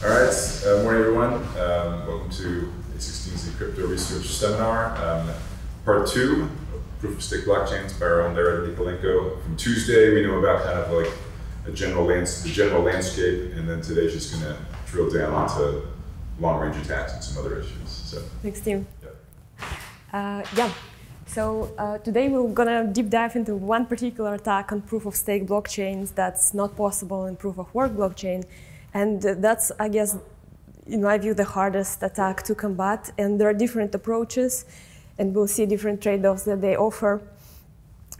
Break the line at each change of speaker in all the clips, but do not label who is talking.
All right, uh, morning everyone. Um, welcome to A16Z Crypto Research Seminar, um, part two, Proof of Stake Blockchains by our own Darren Nikolaenko. From Tuesday, we know about kind of like a general lands the general landscape, and then today's just going to drill down into long-range attacks and some other issues. So,
thanks, Tim.
Yeah.
Uh, yeah. So uh, today we're gonna deep dive into one particular attack on proof of stake blockchains that's not possible in proof of work blockchain, and uh, that's, I guess, in my view, the hardest attack to combat. And there are different approaches, and we'll see different trade-offs that they offer.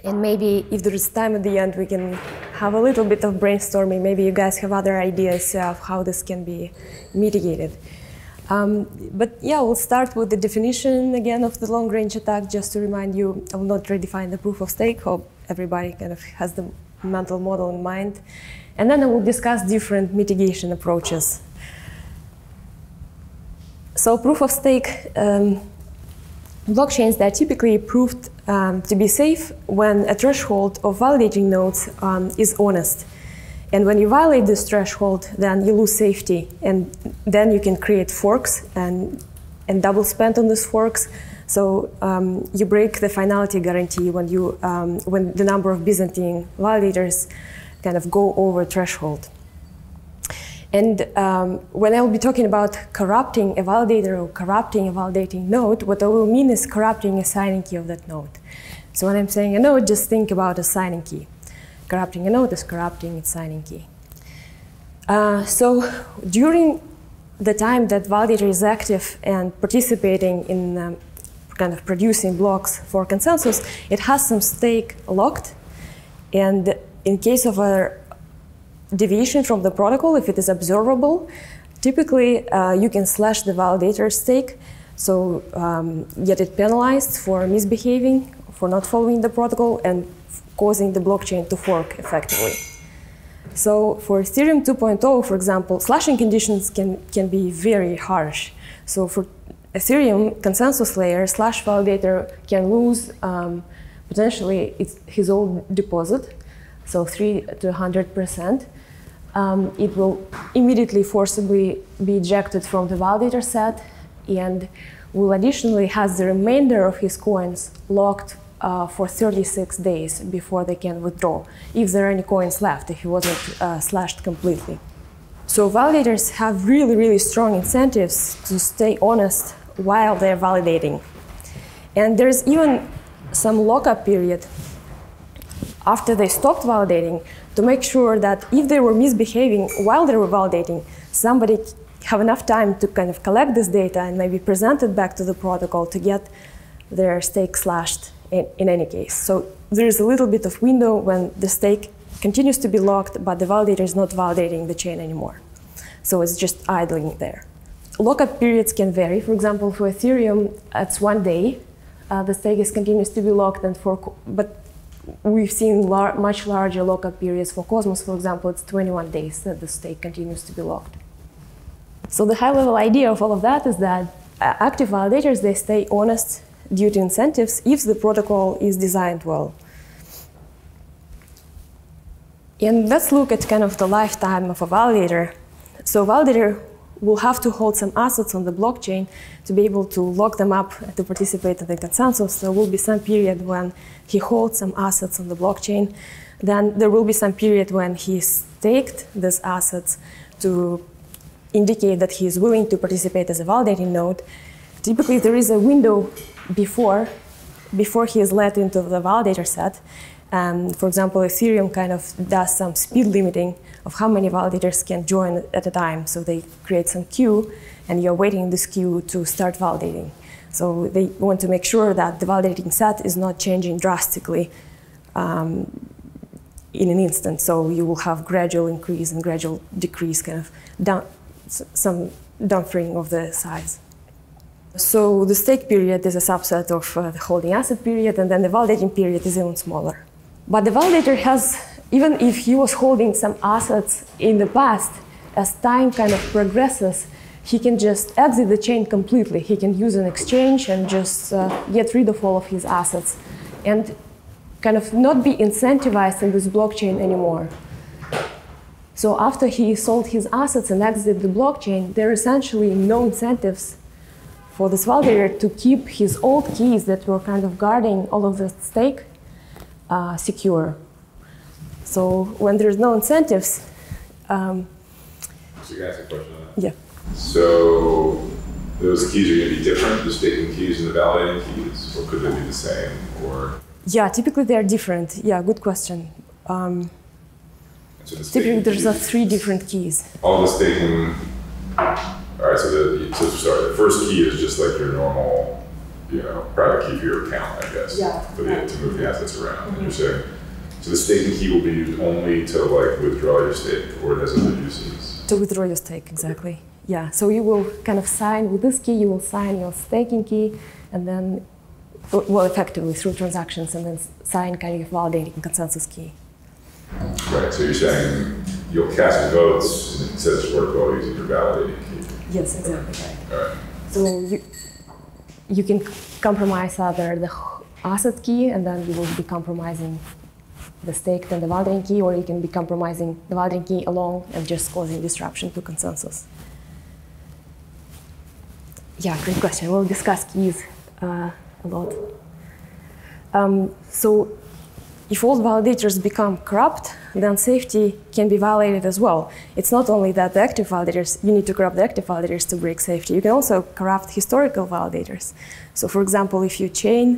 And maybe if there is time at the end, we can have a little bit of brainstorming. Maybe you guys have other ideas of how this can be mitigated. Um, but yeah, we'll start with the definition again of the long-range attack, just to remind you, I will not redefine the proof of stake, hope everybody kind of has the mental model in mind. And then I will discuss different mitigation approaches. So proof of stake um, blockchains, they're typically proved um, to be safe when a threshold of validating nodes um, is honest. And when you violate this threshold, then you lose safety. And then you can create forks and, and double spend on these forks. So um, you break the finality guarantee when, you, um, when the number of Byzantine validators kind of go over threshold. And um, when I will be talking about corrupting a validator or corrupting a validating node, what I will mean is corrupting a signing key of that node. So when I'm saying a node, just think about a signing key corrupting a node is corrupting its signing key. Uh, so during the time that validator is active and participating in um, kind of producing blocks for consensus, it has some stake locked. And in case of a deviation from the protocol, if it is observable, typically uh, you can slash the validator stake, so um, get it penalized for misbehaving, for not following the protocol, and causing the blockchain to fork effectively. So for Ethereum 2.0, for example, slashing conditions can, can be very harsh. So for Ethereum consensus layer, slash validator can lose um, potentially his own deposit, so 3 to 100%. Um, it will immediately forcibly be ejected from the validator set and will additionally has the remainder of his coins locked uh, for 36 days before they can withdraw, if there are any coins left, if he wasn't uh, slashed completely. So validators have really, really strong incentives to stay honest while they're validating. And there's even some lockup period after they stopped validating to make sure that if they were misbehaving while they were validating, somebody have enough time to kind of collect this data and maybe present it back to the protocol to get their stake slashed in, in any case. So there is a little bit of window when the stake continues to be locked, but the validator is not validating the chain anymore. So it's just idling there. Lockup periods can vary. For example, for Ethereum, it's one day. Uh, the stake is continues to be locked, and for but we've seen lar much larger lockup periods for Cosmos. For example, it's 21 days that the stake continues to be locked. So the high-level idea of all of that is that uh, active validators they stay honest due to incentives if the protocol is designed well. And let's look at kind of the lifetime of a validator. So validator will have to hold some assets on the blockchain to be able to lock them up to participate in the consensus. There will be some period when he holds some assets on the blockchain. Then there will be some period when he staked these assets to indicate that he is willing to participate as a validating node. Typically, there is a window before, before he is let into the validator set. Um, for example, Ethereum kind of does some speed limiting of how many validators can join at a time. So they create some queue, and you're waiting in this queue to start validating. So they want to make sure that the validating set is not changing drastically um, in an instant. So you will have gradual increase and gradual decrease, kind of down, some downframe of the size. So the stake period is a subset of uh, the holding asset period, and then the validating period is even smaller. But the validator has, even if he was holding some assets in the past, as time kind of progresses, he can just exit the chain completely. He can use an exchange and just uh, get rid of all of his assets and kind of not be incentivized in this blockchain anymore. So after he sold his assets and exited the blockchain, there are essentially no incentives for this validator to keep his old keys that were kind of guarding all of the stake uh, secure. So when there's no incentives, um,
So you ask a question on that.
yeah.
So those keys are going to be different, the staking keys and the validating keys, or could they be the same? Or
Yeah, typically they're different. Yeah, good question. Um,
so the
typically there's uh,
keys-
three different keys.
All the staking. All right, so the so sorry, the first key is just like your normal, you know, private key for your account, I guess.
Yeah,
For the,
right. Mm-hmm.
to move the assets around. And you're saying, so the staking key will be used only to like withdraw your stake, or it has other mm-hmm. uses.
To withdraw your stake, exactly. Yeah, so you will kind of sign with this key, you will sign your staking key, and then, well, effectively through transactions, and then sign kind of validating consensus key.
Right. So you're saying you'll cast votes and it says work well using your validating key.
Yes, exactly right.
All right.
So you you can compromise either the asset key, and then you will be compromising the stake, then the validating key, or you can be compromising the validating key alone and just causing disruption to consensus. Yeah, great question. We'll discuss keys uh, a lot. Um, so, if all validators become corrupt, then safety can be violated as well. It's not only that the active validators, you need to corrupt the active validators to break safety. You can also corrupt historical validators. So, for example, if your chain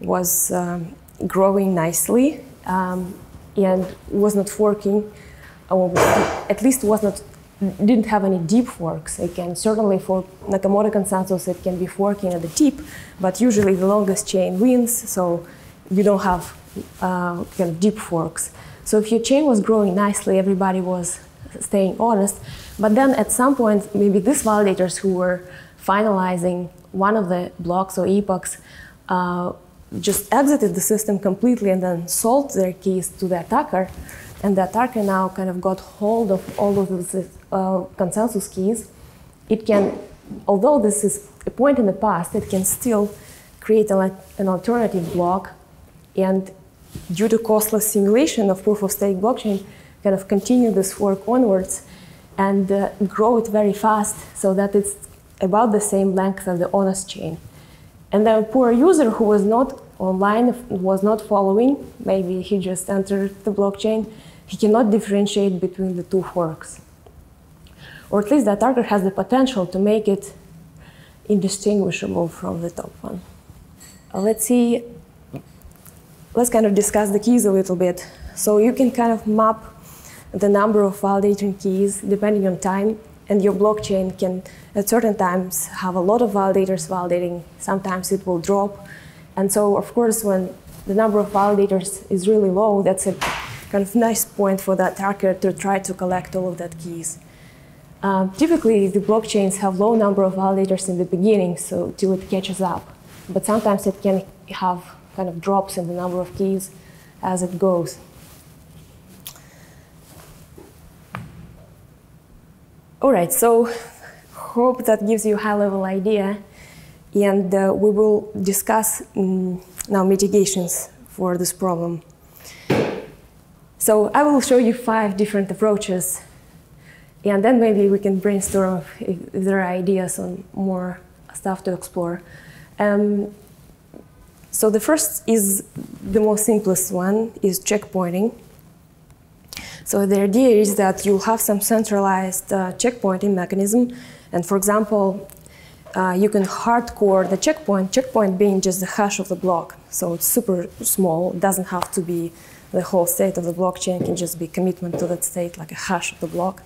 was um, growing nicely um, and was not forking, or at least was not didn't have any deep forks. It can certainly for Nakamoto consensus it can be forking at the tip, but usually the longest chain wins, so you don't have uh, kind of deep forks. So if your chain was growing nicely, everybody was staying honest, but then at some point maybe these validators who were finalizing one of the blocks or epochs uh, just exited the system completely and then sold their keys to the attacker. And the attacker now kind of got hold of all of those uh, consensus keys, it can, although this is a point in the past, it can still create an, an alternative block. And due to costless simulation of proof of stake blockchain, kind of continue this work onwards and uh, grow it very fast so that it's about the same length as the honest chain. And the poor user who was not online, was not following, maybe he just entered the blockchain, he cannot differentiate between the two forks. Or at least the attacker has the potential to make it indistinguishable from the top one. Uh, let's see, let's kind of discuss the keys a little bit. So you can kind of map the number of validating keys depending on time, and your blockchain can at certain times have a lot of validators validating, sometimes it will drop. And so, of course, when the number of validators is really low, that's a kind of nice point for the attacker to try to collect all of that keys. Um, typically, the blockchains have low number of validators in the beginning, so till it catches up. But sometimes it can have kind of drops in the number of keys as it goes. All right, so hope that gives you a high-level idea, and uh, we will discuss um, now mitigations for this problem. So I will show you five different approaches, and then maybe we can brainstorm if, if there are ideas on more stuff to explore. Um, so the first is the most simplest one is checkpointing. So the idea is that you'll have some centralized uh, checkpointing mechanism, and for example, uh, you can hardcode the checkpoint, checkpoint being just the hash of the block. So it's super small, doesn't have to be the whole state of the blockchain, it can just be commitment to that state, like a hash of the block.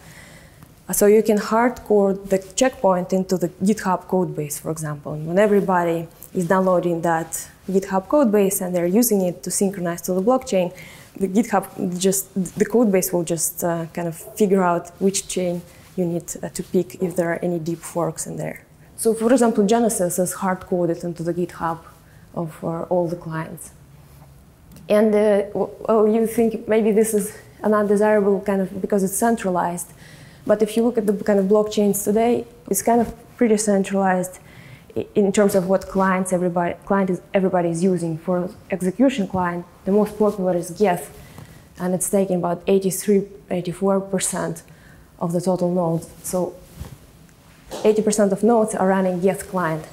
Uh, So you can hardcode the checkpoint into the GitHub codebase, for example. And when everybody is downloading that GitHub codebase and they're using it to synchronize to the blockchain, the GitHub just the codebase will just uh, kind of figure out which chain you need uh, to pick if there are any deep forks in there. So, for example, Genesis is hard coded into the GitHub of uh, all the clients. And uh, well, you think maybe this is an undesirable kind of because it's centralized. But if you look at the kind of blockchains today, it's kind of pretty centralized in terms of what clients everybody client is everybody is using. For execution client, the most popular is Geth, and it's taking about 83, 84% of the total nodes. So 80% of nodes are running Geth client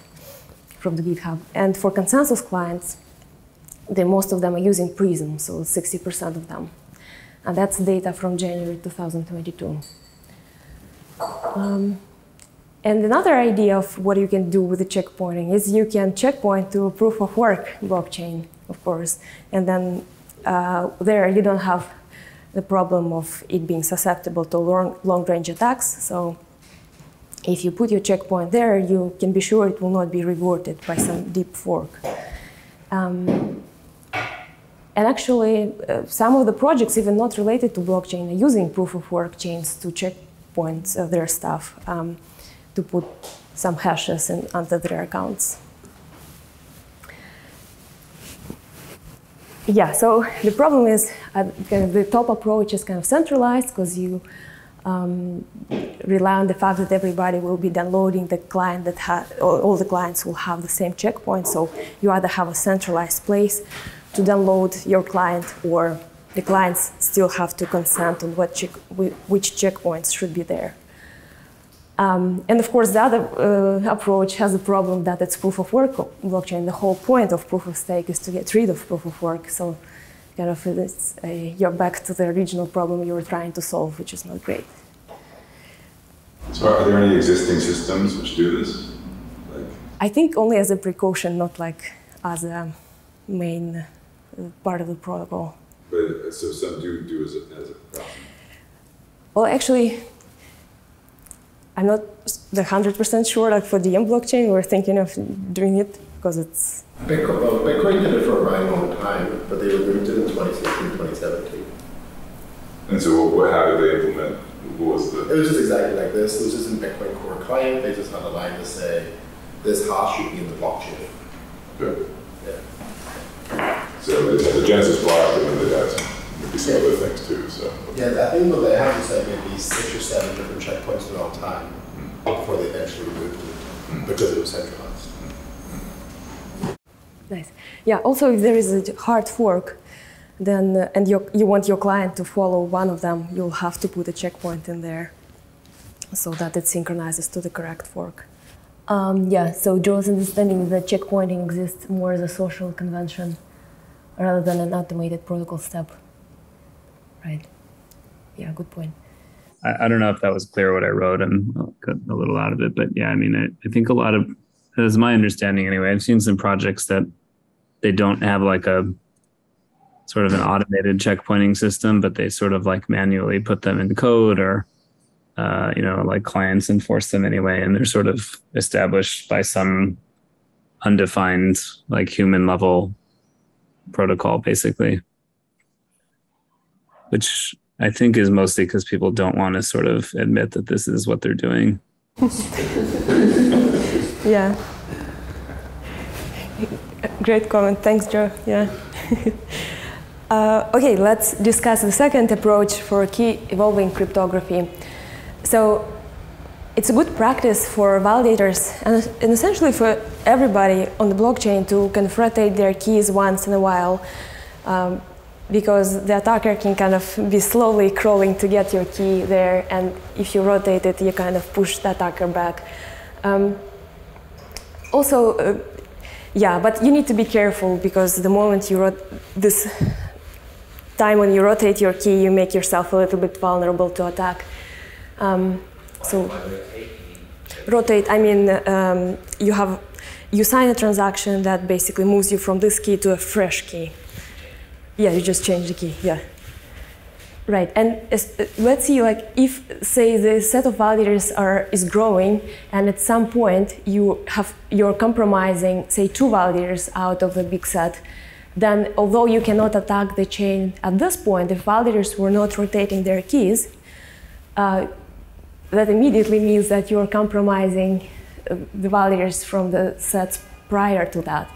from the GitHub. And for consensus clients, the, most of them are using Prism, so 60% of them. And that's data from January 2022. Um, and another idea of what you can do with the checkpointing is you can checkpoint to a proof of work blockchain, of course, and then uh, there you don't have the problem of it being susceptible to long, long range attacks. So if you put your checkpoint there, you can be sure it will not be reverted by some deep fork. Um, and actually, uh, some of the projects, even not related to blockchain, are using proof of work chains to checkpoint uh, their stuff, um, to put some hashes in, under their accounts. Yeah, so the problem is uh, the top approach is kind of centralized because you um, rely on the fact that everybody will be downloading the client that ha- all, all the clients will have the same checkpoint. So you either have a centralized place to download your client or the clients still have to consent on what check, which checkpoints should be there. Um, and of course, the other uh, approach has a problem that it's proof of work blockchain. The whole point of proof of stake is to get rid of proof of work. So, kind of, it's you're back to the original problem you were trying to solve, which is not great.
So, are there any existing systems which do this?
Like... I think only as a precaution, not like as a main uh, part of the protocol.
But so some do do as a, as a precaution.
Well, actually, I'm not the hundred percent sure. Like for Diem blockchain, we're thinking of doing it because it's.
Bitcoin, well, Bitcoin did it for a very long time, but they removed it in 2016, 2017.
And so, what, how did they implement? What was the?
It was just exactly like this. It was just in Bitcoin Core client. They just had a line to say, "This hash should be in the blockchain."
Good. Yeah. So the, the Genesis block limited that maybe some other things too. So
yeah, I think what they have is like maybe six or seven different checkpoints at all time mm. before they eventually removed it mm. because it was centralized.
Nice. Yeah. Also, if there is a hard fork, then uh, and you you want your client to follow one of them, you'll have to put a checkpoint in there so that it synchronizes to the correct fork. Um, yeah. So Joe's understanding that checkpointing exists more as a social convention rather than an automated protocol step. Right. Yeah, good point.
I, I don't know if that was clear what I wrote and got a little out of it, but yeah, I mean, I, I think a lot of, as my understanding anyway, I've seen some projects that they don't have like a sort of an automated checkpointing system, but they sort of like manually put them in code or, uh, you know, like clients enforce them anyway, and they're sort of established by some undefined like human level protocol, basically which I think is mostly because people don't want to sort of admit that this is what they're doing.
yeah. Great comment. Thanks, Joe. Yeah. uh, okay, let's discuss the second approach for key evolving cryptography. So, it's a good practice for validators and, and essentially for everybody on the blockchain to rotate their keys once in a while. Um, because the attacker can kind of be slowly crawling to get your key there, and if you rotate it, you kind of push the attacker back. Um, also, uh, yeah, but you need to be careful because the moment you rot this time when you rotate your key, you make yourself a little bit vulnerable to attack. Um, so rotate, I mean, um, you have you sign a transaction that basically moves you from this key to a fresh key. Yeah, you just change the key. Yeah. Right, and uh, let's see, like, if say the set of validators are is growing, and at some point you have you're compromising, say, two validators out of the big set, then although you cannot attack the chain at this point, if validators were not rotating their keys, uh, that immediately means that you're compromising uh, the validators from the sets prior to that.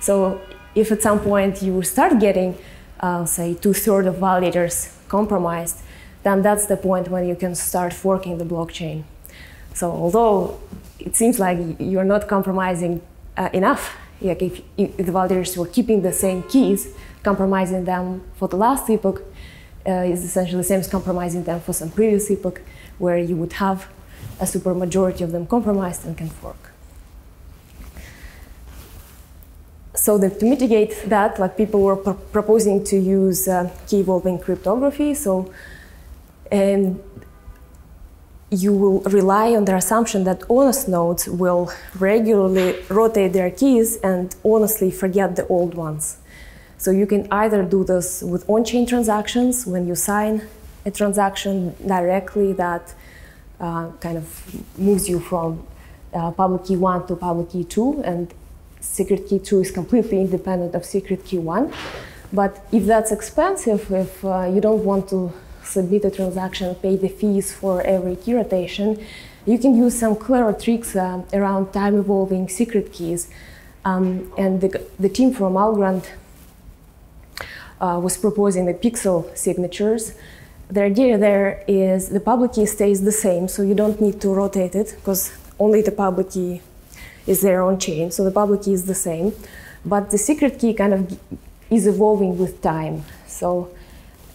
So if at some point you start getting uh, say, two-thirds of validators compromised, then that's the point when you can start forking the blockchain. So although it seems like you're not compromising uh, enough, like if, if, the validators were keeping the same keys, compromising them for the last epoch, uh, is essentially the same as compromising them for some previous epoch, where you would have a supermajority of them compromised and can fork. So to mitigate that, like people were pr proposing to use uh, key evolving cryptography. So, and you will rely on the assumption that honest nodes will regularly rotate their keys and honestly forget the old ones. So you can either do this with on-chain transactions when you sign a transaction directly that uh, kind of moves you from uh, public key 1 to public key 2 and secret key 2 is completely independent of secret key 1. But if that's expensive, if uh, you don't want to submit a transaction, pay the fees for every key rotation, you can use some clever tricks uh, around time evolving secret keys. Um, and the, the, team from Algorand uh, was proposing the pixel signatures. The idea there is the public key stays the same, so you don't need to rotate it because only the public key is their own chain, so the public key is the same. But the secret key kind of is evolving with time. So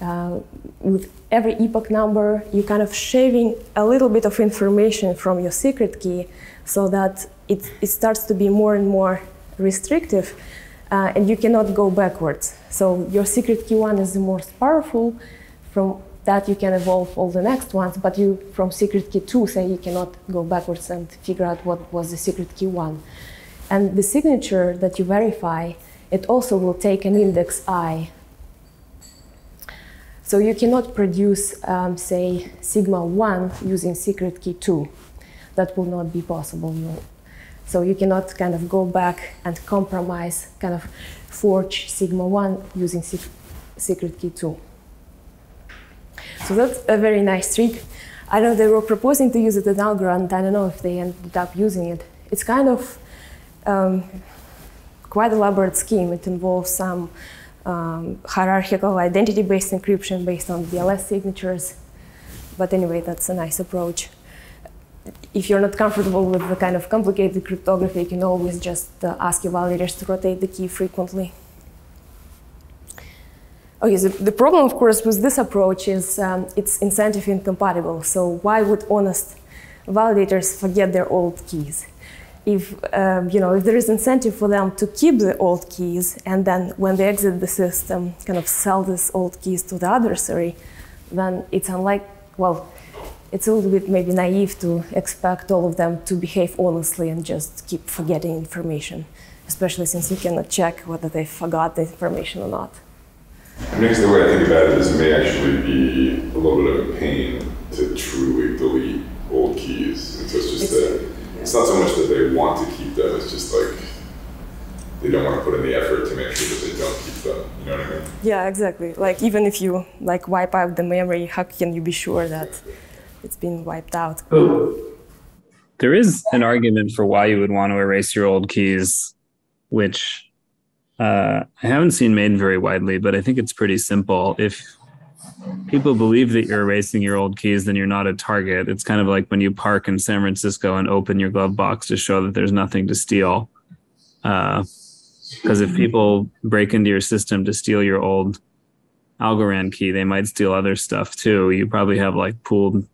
uh, with every epoch number, you're kind of shaving a little bit of information from your secret key so that it, it starts to be more and more restrictive uh, and you cannot go backwards. So your secret key one is the most powerful. From that you can evolve all the next ones, but you from secret key two say you cannot go backwards and figure out what was the secret key one. And the signature that you verify, it also will take an index i so you cannot produce, um, say, sigma 1 using secret key 2. That will not be possible. No. So you cannot kind of go back and compromise, kind of forge sigma 1 using secret key 2. So that's a very nice trick. I know they were proposing to use it in Algorand. I don't know if they ended up using it. It's kind of um, quite elaborate scheme. It involves some um, hierarchical identity-based encryption based on BLS signatures. But anyway, that's a nice approach. If you're not comfortable with the kind of complicated cryptography, you can always just uh, ask your validators to rotate the key frequently. Okay, so the problem, of course, with this approach is um, it's incentive incompatible. So why would honest validators forget their old keys? if um, you know if there is incentive for them to keep the old keys and then when they exit the system kind of sell these old keys to the adversary then it's unlike well it's a little bit maybe naive to expect all of them to behave honestly and just keep forgetting information especially since you cannot check whether they forgot the information or not
I mean, the way I think about it is it may actually be a little bit of a pain to truly delete old keys. And so it's just it's, that it's not so much that they want to keep them, it's just like they don't want to put in the effort to make sure that they don't keep them. You know what I mean?
Yeah, exactly. Like even if you like wipe out the memory, how can you be sure that it's been wiped out?
There is an argument for why you would want to erase your old keys, which uh, I haven't seen made very widely, but I think it's pretty simple. If people believe that you're erasing your old keys, then you're not a target. It's kind of like when you park in San Francisco and open your glove box to show that there's nothing to steal. Because uh, if people break into your system to steal your old Algorand key, they might steal other stuff too. You probably have like pooled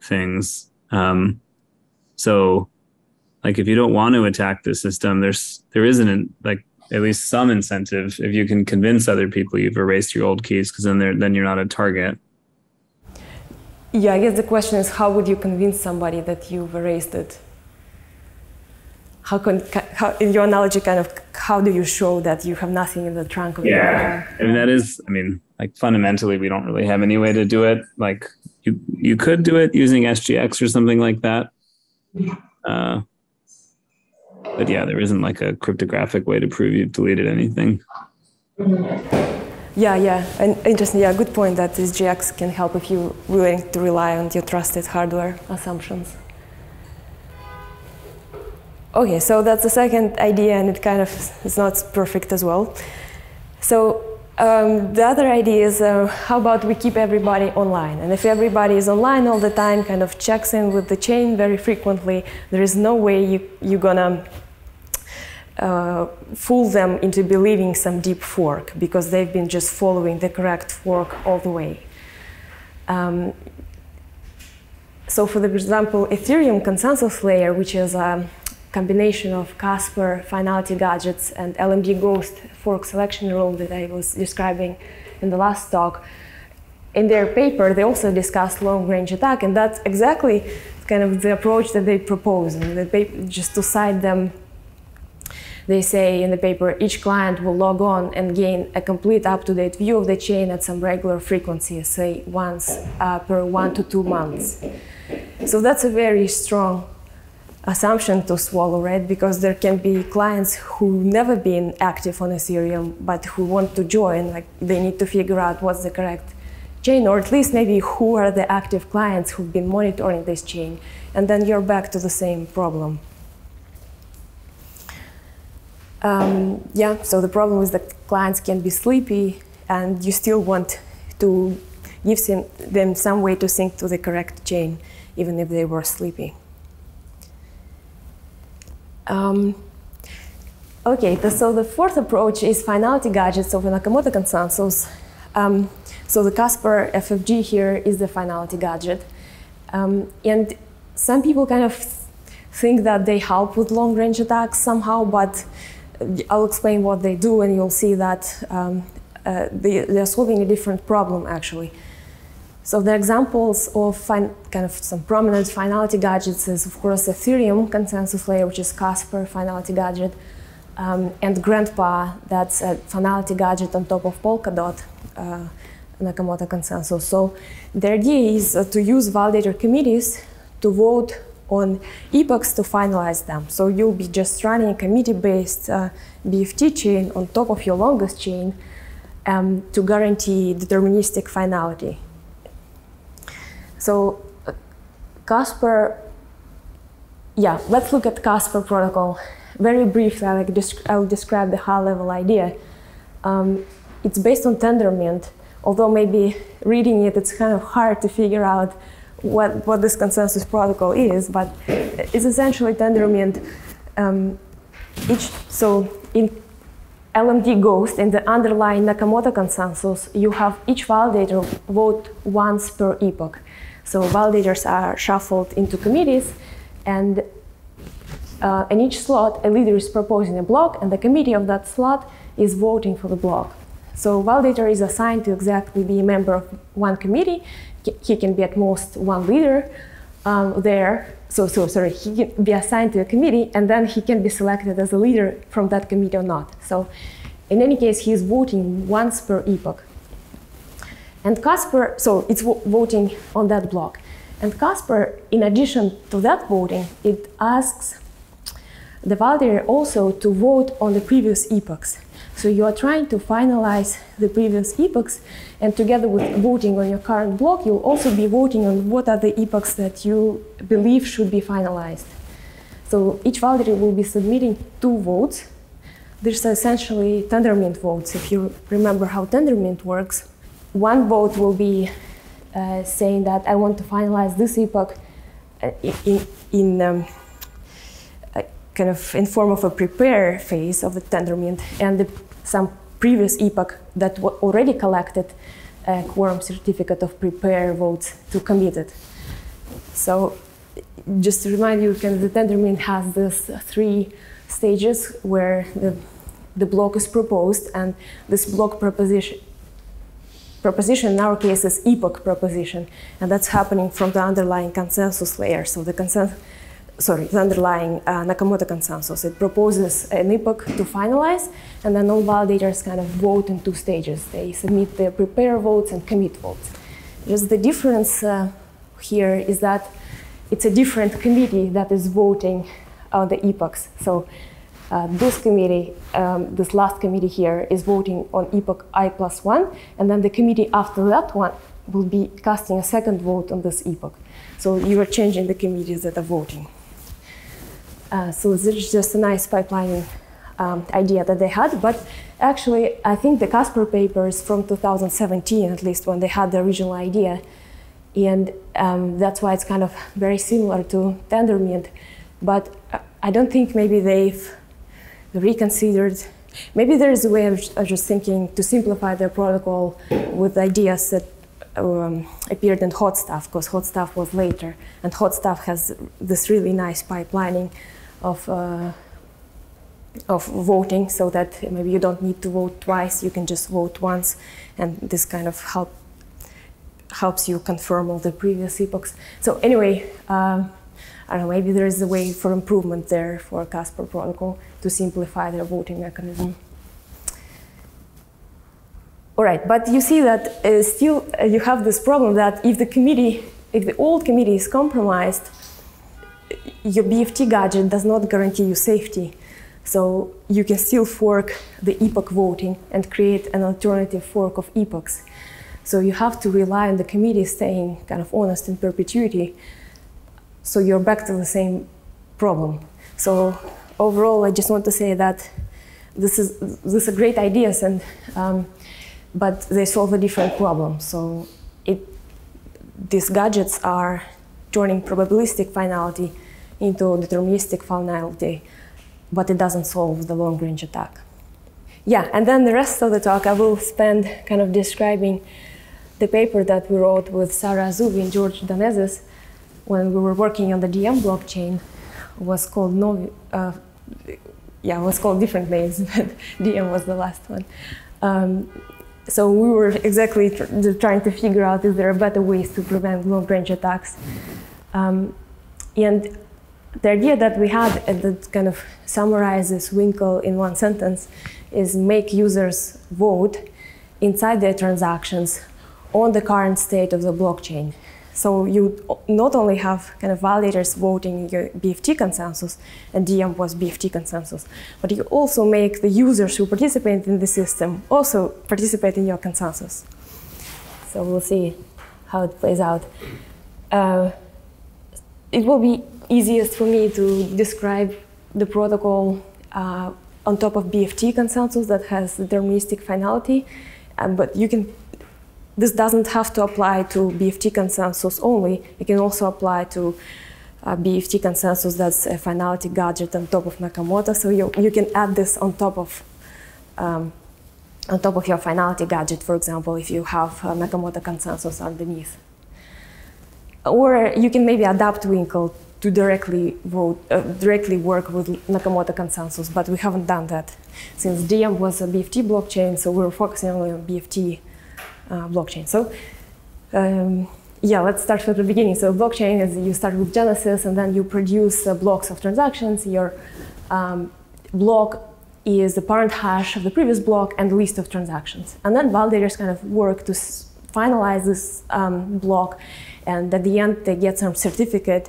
things. Um, so, like, if you don't want to attack the system, there's there isn't like at least some incentive if you can convince other people you've erased your old keys because then they're then you're not a target.
Yeah i guess the question is how would you convince somebody that you've erased it? How can how, in your analogy kind of how do you show that you have nothing in the trunk of
yeah. your car? I mean that is i mean like fundamentally we don't really have any way to do it. Like you you could do it using sgx or something like that. Uh, but yeah, there isn't like a cryptographic way to prove you've deleted anything.
Yeah, yeah, and interesting. Yeah, good point that SGX can help if you're willing to rely on your trusted hardware assumptions. Okay, so that's the second idea, and it kind of is not perfect as well. So um, the other idea is uh, how about we keep everybody online? And if everybody is online all the time, kind of checks in with the chain very frequently, there is no way you, you're gonna uh, fool them into believing some deep fork because they've been just following the correct fork all the way. Um, so, for the example, Ethereum consensus layer, which is a combination of Casper finality gadgets and LMD Ghost fork selection rule that I was describing in the last talk, in their paper they also discussed long range attack, and that's exactly kind of the approach that they propose. And the paper, just to cite them, they say in the paper each client will log on and gain a complete up to date view of the chain at some regular frequency, say once uh, per one to two months. So that's a very strong assumption to swallow, right? Because there can be clients who never been active on Ethereum, but who want to join. Like they need to figure out what's the correct chain, or at least maybe who are the active clients who've been monitoring this chain, and then you're back to the same problem. Um, yeah, so the problem is that clients can be sleepy, and you still want to give them some way to sync to the correct chain even if they were sleepy. Um, okay, the, so the fourth approach is finality gadgets of Nakamoto consensus. Um, so the Casper FFG here is the finality gadget. Um, and some people kind of think that they help with long range attacks somehow, but I'll explain what they do and you'll see that um, uh, they, they're solving a different problem actually. So the examples of kind of some prominent finality gadgets is, of course, Ethereum consensus layer, which is Casper finality gadget, um, and Grandpa, that's a finality gadget on top of Polkadot uh, Nakamoto consensus. So the idea is uh, to use validator committees to vote on epochs to finalize them. So you'll be just running a committee-based uh, BFT chain on top of your longest chain um, to guarantee deterministic finality. So uh, Casper, yeah, let's look at Casper protocol. Very briefly, I'll, I'll describe the high-level idea. Um, it's based on Tendermint, although maybe reading it, it's kind of hard to figure out what, what this consensus protocol is, but it's essentially Tendermint. Um, each, so in LMD Ghost in the underlying Nakamoto consensus, you have each validator vote once per epoch. So validators are shuffled into committees, and uh, in each slot, a leader is proposing a block, and the committee of that slot is voting for the block. So validator is assigned to exactly be a member of one committee. He can be at most one leader um, there. So, so sorry, he can be assigned to a committee, and then he can be selected as a leader from that committee or not. So, in any case, he is voting once per epoch. And Casper, so it's voting on that block. And Casper, in addition to that voting, it asks the validator also to vote on the previous epochs. So you are trying to finalize the previous epochs, and together with voting on your current block, you'll also be voting on what are the epochs that you believe should be finalized. So each validator will be submitting two votes. There's essentially Tendermint votes. If you remember how Tendermint works, one vote will be uh, saying that I want to finalize this epoch uh, in, in um, kind of in form of a prepare phase of the Tendermint, and the, some previous epoch that already collected a quorum certificate of prepare votes to commit it. So just to remind you, kind of the Tendermint has this three stages where the, the block is proposed, and this block proposition proposition in our case is epoch proposition, and that's happening from the underlying consensus layer. So the consensus, sorry, the underlying uh, Nakamoto consensus. It proposes an epoch to finalize, and then all validators kind of vote in two stages. They submit their prepare votes and commit votes. Just the difference uh, here is that it's a different committee that is voting on the epochs. So uh, this committee, um, this last committee here, is voting on epoch i plus one, and then the committee after that one will be casting a second vote on this epoch. So you are changing the committees that are voting. Uh, so this is just a nice pipeline um, idea that they had, but actually I think the Casper papers from 2017, at least when they had the original idea, and um, that's why it's kind of very similar to Tendermint, but I don't think maybe they've reconsidered. Maybe there is a way of of just thinking to simplify the protocol with ideas that um, appeared in HotStuff because HotStuff was later and HotStuff has this really nice pipelining of uh, of voting so that maybe you don't need to vote twice you can just vote once and this kind of help helps you confirm all the previous epochs so anyway um, I don't know maybe there is a way for improvement there for Casper protocol to simplify their voting mechanism all right, but you see that uh, still uh, you have this problem that if the committee, if the old committee is compromised, your BFT gadget does not guarantee you safety. So you can still fork the epoch voting and create an alternative fork of epochs. So you have to rely on the committee staying kind of honest in perpetuity. So you're back to the same problem. So overall, I just want to say that this is these are great ideas and. Um, but they solve a different problem. So it, these gadgets are turning probabilistic finality into deterministic finality, but it doesn't solve the long range attack. Yeah, and then the rest of the talk I will spend kind of describing the paper that we wrote with Sarah Azouvi and George Danezis when we were working on the Diem blockchain was called Novi, uh, yeah, it was called different names, but Diem was the last one. Um, so we were exactly tr trying to figure out is there are better ways to prevent long-range attacks. Um, and the idea that we had, and that kind of summarizes Winkle in one sentence, is make users vote inside their transactions on the current state of the blockchain. So you not only have kind of validators voting your BFT consensus, and Diem was BFT consensus, but you also make the users who participate in the system also participate in your consensus. So we'll see how it plays out. Uh, it will be easiest for me to describe the protocol uh, on top of BFT consensus that has deterministic finality, um, but you can this doesn't have to apply to BFT consensus only. It can also apply to uh, BFT consensus that's a finality gadget on top of Nakamoto. So you, you can add this on top of um, on top of your finality gadget, for example, if you have Nakamoto consensus underneath. Or you can maybe adapt Winkle to directly vote, uh, directly work with Nakamoto consensus, but we haven't done that since Diem was a BFT blockchain, so we're focusing only on BFT uh, blockchain. So um, yeah, let's start from the beginning. So blockchain is you start with Genesis and then you produce uh, blocks of transactions. Your um, block is the parent hash of the previous block and the list of transactions. And then validators kind of work to finalize this um, block and at the end they get some certificate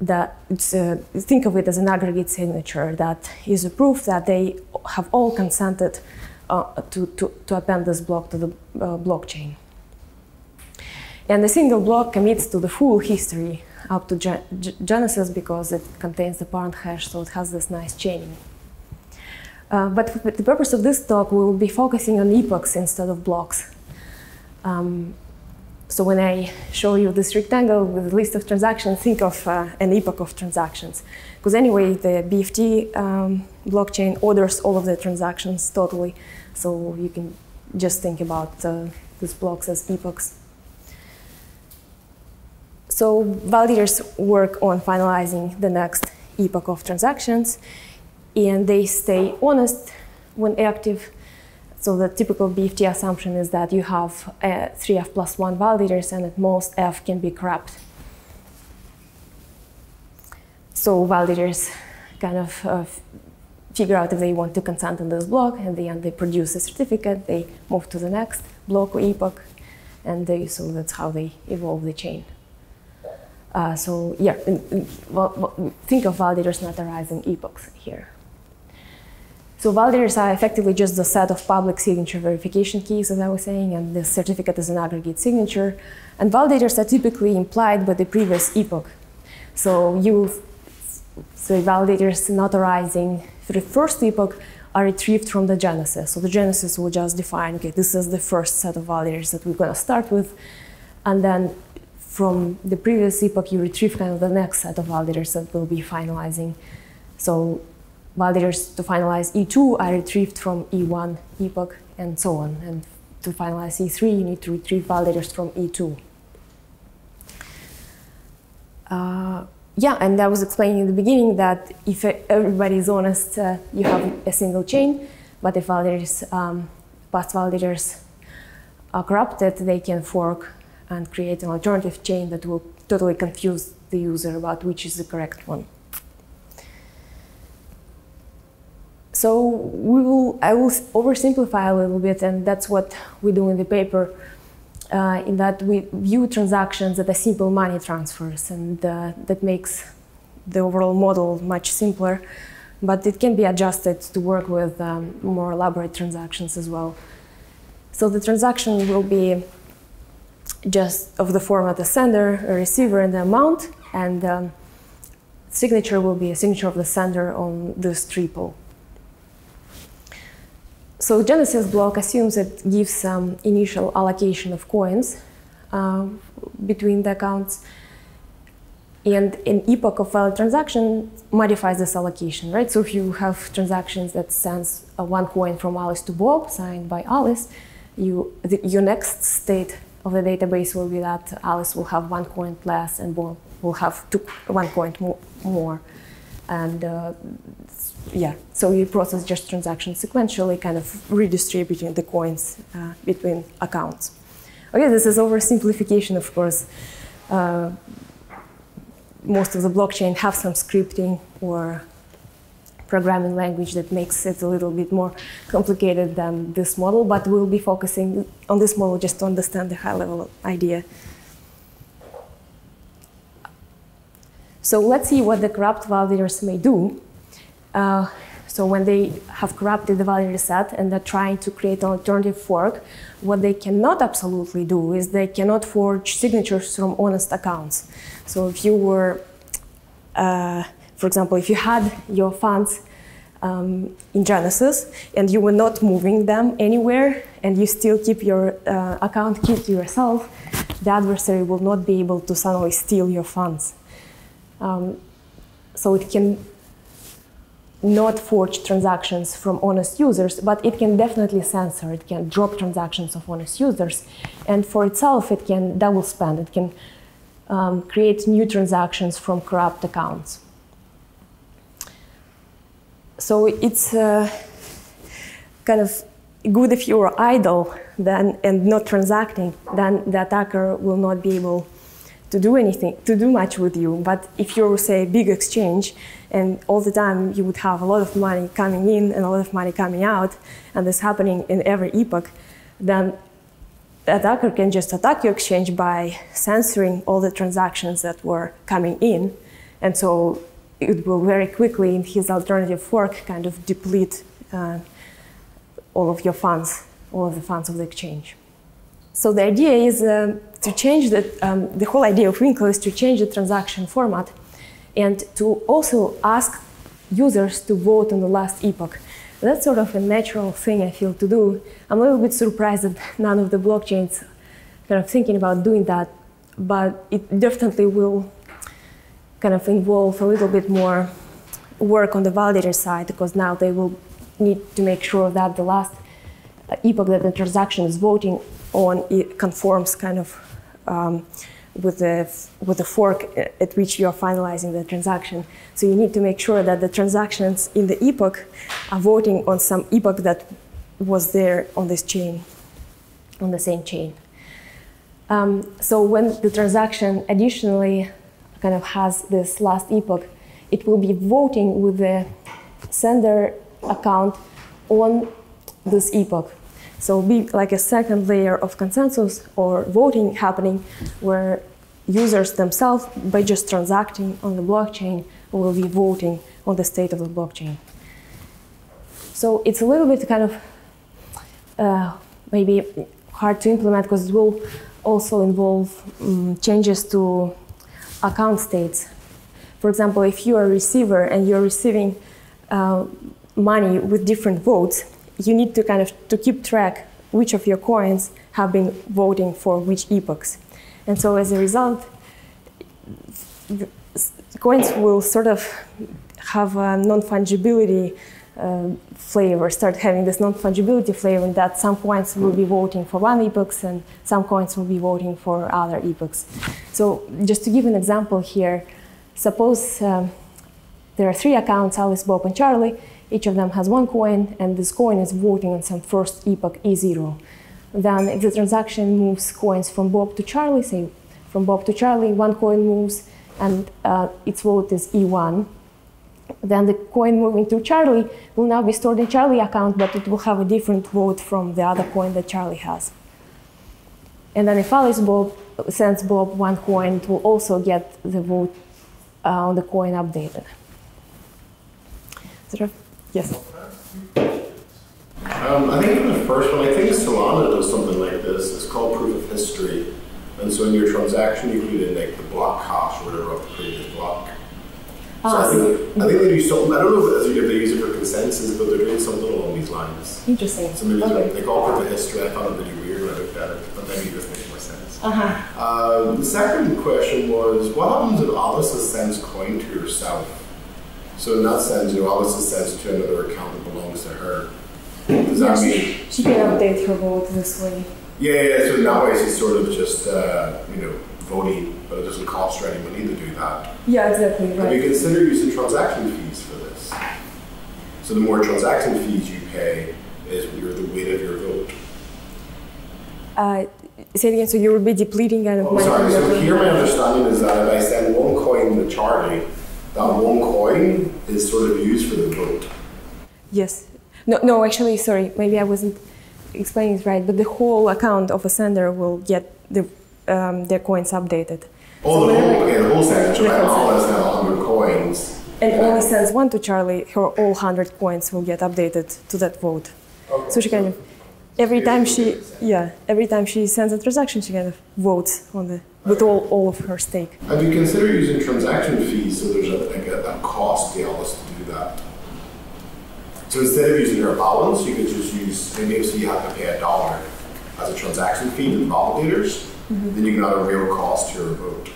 that uh, think of it as an aggregate signature that is a proof that they have all consented uh, to, to, to append this block to the uh, blockchain. And the single block commits to the full history up to Gen Genesis because it contains the parent hash, so it has this nice chaining. Uh, but for the purpose of this talk, we will be focusing on epochs instead of blocks. Um, so when I show you this rectangle with a list of transactions, think of uh, an epoch of transactions. Because anyway, the BFT um, blockchain orders all of the transactions totally. So you can just think about uh, these blocks as epochs. So validators work on finalizing the next epoch of transactions, and they stay honest when active. So the typical BFT assumption is that you have uh, 3F plus 1 validators, and at most F can be corrupt. So validators kind of uh, figure out if they want to consent on this block, and they produce a certificate, they move to the next block or epoch, and they, so that's how they evolve the chain. Uh, so yeah, well, think of validators not notarizing epochs here. So validators are effectively just the set of public signature verification keys, as I was saying, and the certificate is an aggregate signature. And validators are typically implied by the previous epoch. So you, so validators notarizing the first epoch are retrieved from the genesis. So the genesis will just define, okay, this is the first set of validators that we're going to start with. And then from the previous epoch, you retrieve kind of the next set of validators that will be finalizing. So validators to finalize E2 are retrieved from E1 epoch and so on. And to finalize E3, you need to retrieve validators from E2. Uh, yeah, and I was explaining in the beginning that if everybody is honest, uh, you have a single chain, but if validators, um, past validators are corrupted, they can fork and create an alternative chain that will totally confuse the user about which is the correct one. So we will, I will oversimplify a little bit, and that's what we do in the paper, uh, in that we view transactions as a simple money transfers, and uh, that makes the overall model much simpler, but it can be adjusted to work with um, more elaborate transactions as well. So the transaction will be just of the format a sender, a receiver, and the amount, and um, signature will be a signature of the sender on this triple. So Genesis block assumes it gives some initial allocation of coins uh, between the accounts. And an epoch of valid transaction modifies this allocation, right? So if you have transactions that sends a one coin from Alice to Bob, signed by Alice, you, the, your next state of the database will be that Alice will have one coin less and Bob will have two, one coin more. And uh, yeah, so you process just transactions sequentially, kind of redistributing the coins uh, between accounts. Okay, this is oversimplification, of course. Uh, most of the blockchain have some scripting or programming language that makes it a little bit more complicated than this model, but we'll be focusing on this model just to understand the high level idea. So let's see what the corrupt validators may do. Uh, so when they have corrupted the validator set and they're trying to create an alternative fork, what they cannot absolutely do is they cannot forge signatures from honest accounts. So if you were, uh, for example, if you had your funds um, in Genesis and you were not moving them anywhere and you still keep your uh, account key to yourself, the adversary will not be able to suddenly steal your funds. Um, so it can not forge transactions from honest users, but it can definitely censor. It can drop transactions of honest users. And for itself, it can double spend. It can um, create new transactions from corrupt accounts. So it's uh, kind of good if you're idle then, and not transacting, then the attacker will not be able to do anything, to do much with you. But if you're, say, a big exchange, and all the time you would have a lot of money coming in and a lot of money coming out, and this happening in every epoch, then the attacker can just attack your exchange by censoring all the transactions that were coming in. And so it will very quickly, in his alternative fork, kind of deplete uh, all of your funds, all of the funds of the exchange. So the idea is uh, to change the, um, the whole idea of Winkle is to change the transaction format and to also ask users to vote on the last epoch. That's sort of a natural thing I feel to do. I'm a little bit surprised that none of the blockchains kind of thinking about doing that, but it definitely will kind of involve a little bit more work on the validator side because now they will need to make sure that the last epoch that the transaction is voting on it conforms kind of um, with the with the fork at which you are finalizing the transaction. So you need to make sure that the transactions in the epoch are voting on some epoch that was there on this chain, on the same chain. Um, so when the transaction additionally kind of has this last epoch, it will be voting with the sender account on this epoch. So be like a second layer of consensus or voting happening where users themselves, by just transacting on the blockchain, will be voting on the state of the blockchain. So it's a little bit kind of uh, maybe hard to implement because it will also involve um, changes to account states. For example, if you are a receiver and you're receiving uh, money with different votes, you need to kind of to keep track which of your coins have been voting for which epochs. And so as a result, coins will sort of have a non-fungibility uh, flavor, start having this non-fungibility flavor in that some coins will be voting for one epochs and some coins will be voting for other epochs. So just to give an example here, suppose um, there are three accounts, Alice, Bob, and Charlie. Each of them has one coin, and this coin is voting on some first epoch E0. Then if the transaction moves coins from Bob to Charlie, say from Bob to Charlie, one coin moves, and uh, its vote is E1 then the coin moving to Charlie will now be stored in Charlie account, but it will have a different vote from the other coin that Charlie has. And then if Alice Bob sends Bob one coin, it will also get the vote uh, on the coin updated. Yes.
Um, I think in the first one, I think Solana does something like this. It's called proof of history. And so in your transaction, you put in like the block hash or whatever of the previous block. So I,
Ah,
think, I think they do something. I don't know if, if they use it for consensus, but they're doing something along these lines.
Interesting.
So maybe
Okay.
they, they call it the history. I found it really weird when I looked at it, but maybe this makes more sense.
Uh-huh.
Um, the second question was, what happens if Alice sends coin to herself? So in that sense, you know, Alice sends to another account that belongs to her. Does that mean?
She can update her vote this way.
Yeah, yeah. So in that way, she's sort of just, uh, you know, voting, but it doesn't cost her any money to do that.
Yeah, exactly,
Have you
right.
considered using transaction fees for this? So the more transaction fees you pay is your, the weight of your vote.
Uh, say it again, so you will be depleting kind of
Oh, sorry. So here, my understanding is that if I send one coin to Charlie, that one coin is sort of used for the vote.
Yes. No, no, actually, sorry, maybe I wasn't explaining it right, but the whole account of a sender will get the, um, their coins updated.
Oh, the
whenever-
whole, yeah, the whole section. So if I have
Reconcile.
Now 100 coins.
And only sends one to Charlie, her all 100 coins will get updated to that vote.
Okay,
So she kind of, every time she, yeah, every time she sends a transaction, she kind of votes on the, with all, all of her stake.
Have you considered using transaction fees so there's a, like a, a cost to Alice to do that? So instead of using her balance, you could just use, maybe if you have to pay a dollar as a transaction fee to the validators, mm-hmm. then you can add a real cost to your vote.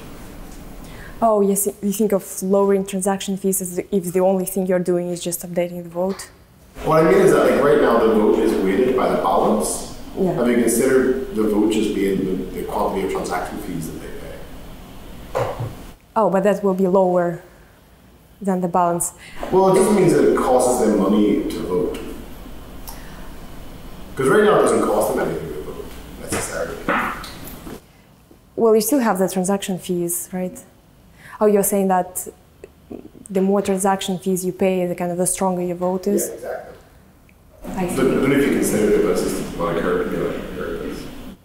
Oh, yes, you think of lowering transaction fees as if the only thing you're doing is just updating the vote?
What I mean is that like right now the vote is weighted by the balance.
Yeah.
Have you considered the vote just being the, the quantity of transaction fees that they pay?
Oh, but that will be lower than the balance.
Well, it just means that it costs them money to vote. Because right now it doesn't cost them anything to vote necessarily.
Well, you still have the transaction fees, right? Oh, you're saying that the more transaction fees you pay, the kind of the stronger your vote
Yeah,
is.
exactly.
I
I don't know if you considered it, but it's just what to me. Like, here it is.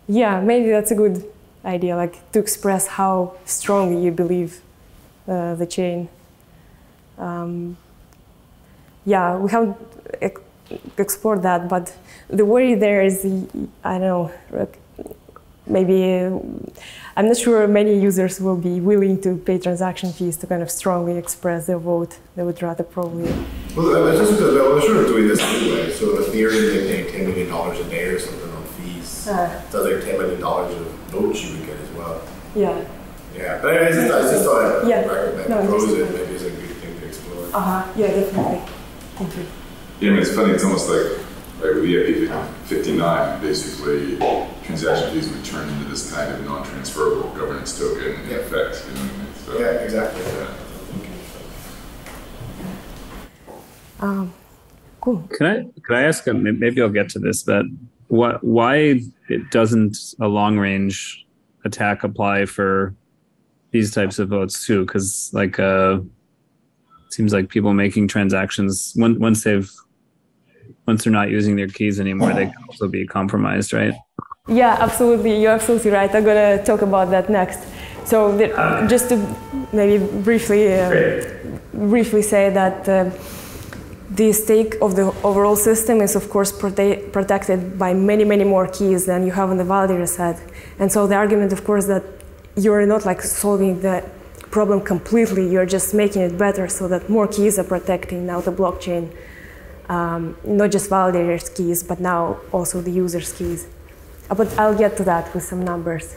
Yeah, maybe that's a good idea, like to express how strongly you believe uh, the chain. Um, yeah, we haven't ex- explored that, but the worry there is, the, I don't know, like, maybe uh, I'm not sure many users will be willing to pay transaction fees to kind of strongly express their vote. They would rather probably.
Well, it's just because well, they're sort of doing this anyway. So Ethereum, they pay $10 million a day or something on fees.
Uh,
So that's like $10 million of votes you would get as well.
yeah.
Yeah, but I just, I just thought I'd
Yeah.
recommend,
No,
propose it, maybe it's a good thing to explore.
Uh huh. Yeah, definitely. Thank you.
Yeah, I mean, it's funny, it's almost like, like with EIP 59, basically, transaction fees would turn into this kind of non-transferable governance token in
Yeah.
effect, you know what I mean? So,
Yeah, exactly.
yeah.
Um, cool.
Can I can I ask? uh, Maybe I'll get to this, but what? Why it doesn't a long range attack apply for these types of votes too? Because like, uh, it seems like people making transactions when, once they've once they're not using their keys anymore, they can also be compromised, right?
Yeah, absolutely. You're absolutely right. I'm gonna talk about that next. So, the, just to maybe briefly uh, briefly say that uh, the stake of the overall system is, of course, prote- protected by many, many more keys than you have on the validator side. And so, the argument, of course, that you're not like solving the problem completely. You're just making it better so that more keys are protecting now the blockchain. Um, not just validators' keys, but now also the users' keys. Uh, But I'll get to that with some numbers.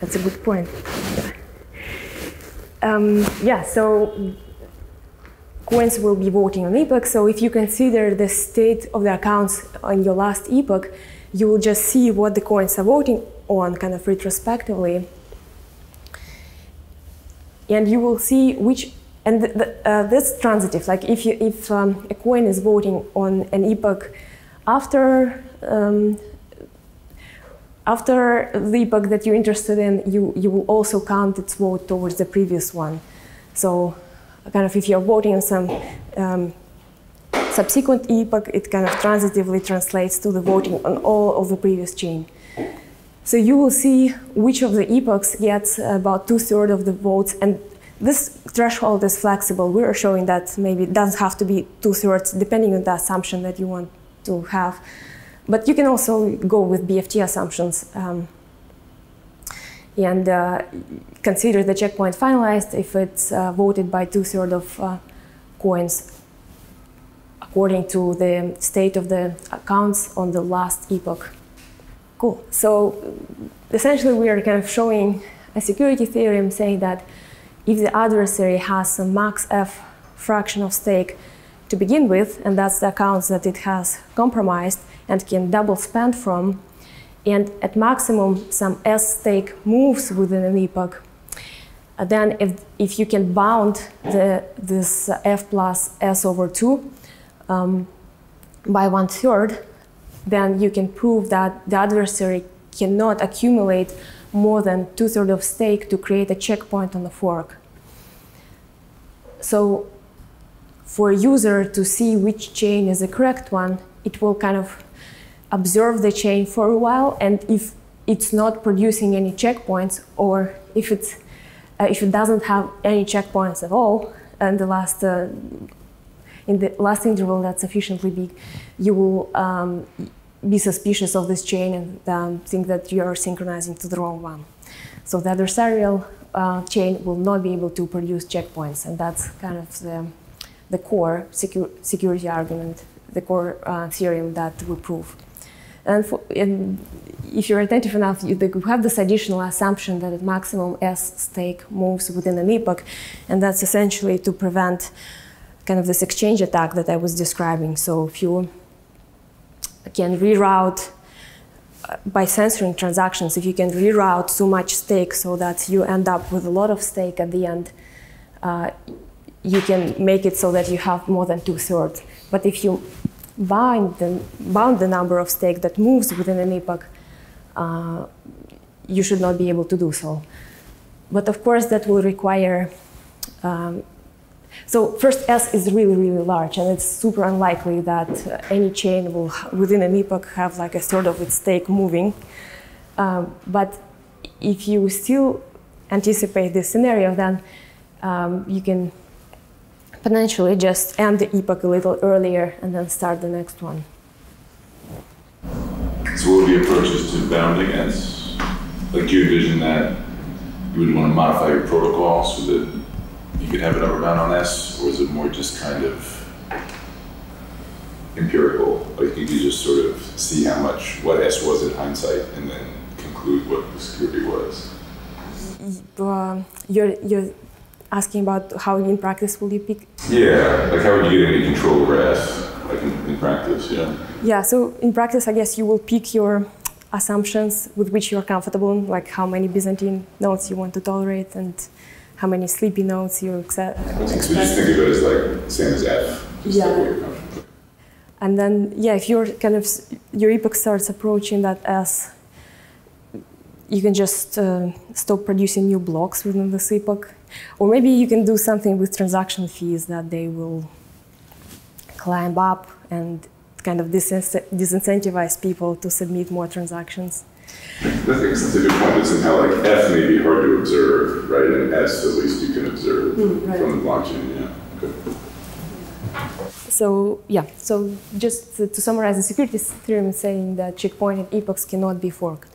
That's a good point. Um, yeah, so coins will be voting on epoch. So if you consider the state of the accounts on your last epoch, you will just see what the coins are voting on kind of retrospectively. And you will see which, and the, uh, that's transitive. Like if, you, if um, a coin is voting on an epoch after um, after the epoch that you're interested in, you, you will also count its vote towards the previous one. So kind of if you're voting on some um, subsequent epoch, it kind of transitively translates to the voting on all of the previous chain. So you will see which of the epochs gets about two-thirds of the votes, and this threshold is flexible. We are showing that maybe it doesn't have to be two-thirds, depending on the assumption that you want to have. But you can also go with BFT assumptions um, and uh, consider the checkpoint finalized if it's uh, voted by two-thirds of uh, coins according to the state of the accounts on the last epoch. Cool. So essentially we are kind of showing a security theorem saying that if the adversary has some max f fraction of stake to begin with, and that's the accounts that it has compromised and can double spend from, and at maximum some S stake moves within an epoch, uh, then if, if you can bound the, this F plus S over 2 um, by one third, then you can prove that the adversary cannot accumulate more than two thirds of stake to create a checkpoint on the fork. So for a user to see which chain is the correct one, it will kind of observe the chain for a while, and if it's not producing any checkpoints, or if it's uh, if it doesn't have any checkpoints at all, and the last uh, in the last interval that's sufficiently big, you will um, be suspicious of this chain and um, think that you are synchronizing to the wrong one. So the adversarial uh, chain will not be able to produce checkpoints, and that's kind of the, the core secu security argument, the core uh, theorem that we prove. And, for, and, if you're attentive enough, you, you, have this additional assumption that at maximum S stake moves within an epoch, and that's essentially to prevent kind of this exchange attack that I was describing. So if you can reroute uh, by censoring transactions, if you can reroute too much stake so that you end up with a lot of stake at the end, uh, you can make it so that you have more than two thirds. But if you bind the, bound the number of stake that moves within an epoch, uh, you should not be able to do so. But of course, that will require. Um, so first, S is really, really large, and it's super unlikely that uh, any chain will, within an epoch, have like a third of its stake moving. Um, but if you still anticipate this scenario, then um, you can potentially just end the epoch a little earlier and then start the next one.
So what would be approaches to bounding S? Like do you envision that you would want to modify your protocol so that could have upper bound on S, or is it more just kind of empirical? Like you could just sort of see how much, what S was in hindsight and then conclude what the security was?
Uh, you're, you're asking about how in practice will you pick?
Yeah, like how would you get any control over S, like in, in practice, yeah?
Yeah, so in practice, I guess you will pick your assumptions with which you're comfortable, like how many Byzantine nodes you want to tolerate and how many sleepy nodes you accept.
So just think of it as like same as F.
yeah. and then, yeah, if you're kind of, your epoch starts approaching that S, you can just uh, stop producing new blocks within this epoch or maybe you can do something with transaction fees that they will climb up and kind of disincentivize people to submit more transactions.
I think that's a good point. Is in how like F may be hard to observe, right? And S at least you can observe mm, right. from the blockchain. Yeah.
So yeah. So just to, to summarize the security theorem, saying that checkpoint and epochs cannot be forked.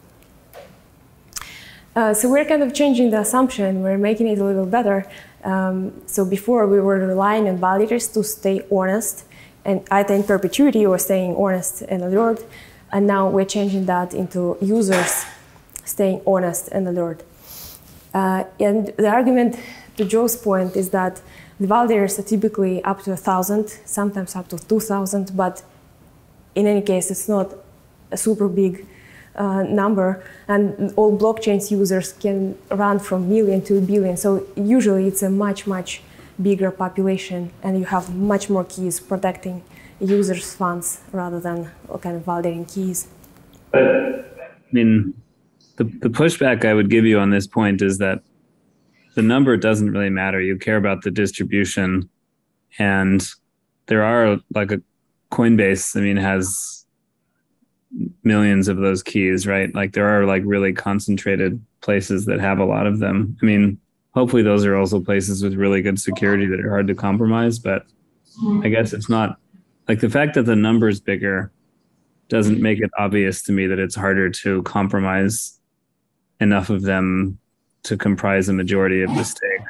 Uh, so we're kind of changing the assumption, we're making it a little better. Um, so before we were relying on validators to stay honest and either in perpetuity or staying honest and alert. And now we're changing that into users staying honest and alert. Uh, and the argument to Joe's point is that The validators are typically up to a thousand, sometimes up to two thousand, but in any case, it's not a super big uh, number, and all blockchains users can run from million to billion. So usually, it's a much much bigger population, and you have much more keys protecting users' funds rather than uh, kind of validating keys.
I mean, the, the pushback I would give you on this point is that the number doesn't really matter. You care about the distribution, and there are like a Coinbase. I mean, has millions of those keys, right? Like there are like really concentrated places that have a lot of them. I mean, hopefully those are also places with really good security that are hard to compromise. But I guess it's not like the fact that the number is bigger doesn't make it obvious to me that it's harder to compromise enough of them to comprise a majority of the stake.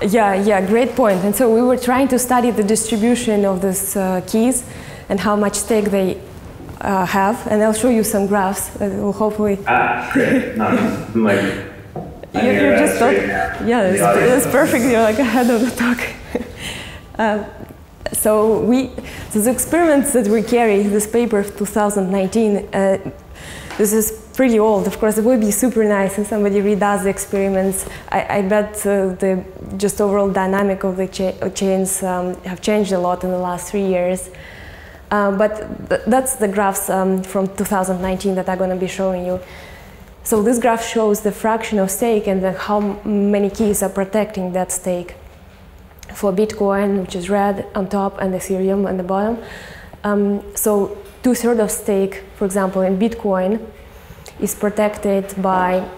Yeah, yeah, great point. And so we were trying to study the distribution of these uh, keys and how much stake they uh, have, and I'll show you some graphs that will hopefully.
Ah, great. Um, like,
you, you're just talk- yeah, it's, it's perfect. You're like ahead of the talk. uh, so we, so the experiments that we carry, this paper of 2019, uh, this is pretty old. Of course, it would be super nice if somebody redoes the experiments. I, I bet uh, the just overall dynamic of the cha- chains um, have changed a lot in the last three years. Uh, but th- that's the graphs um, from 2019 that I'm going to be showing you. So this graph shows the fraction of stake and how many keys are protecting that stake. For Bitcoin, which is red on top, and Ethereum on the bottom. Um, so two thirds of stake, for example, in Bitcoin, is protected by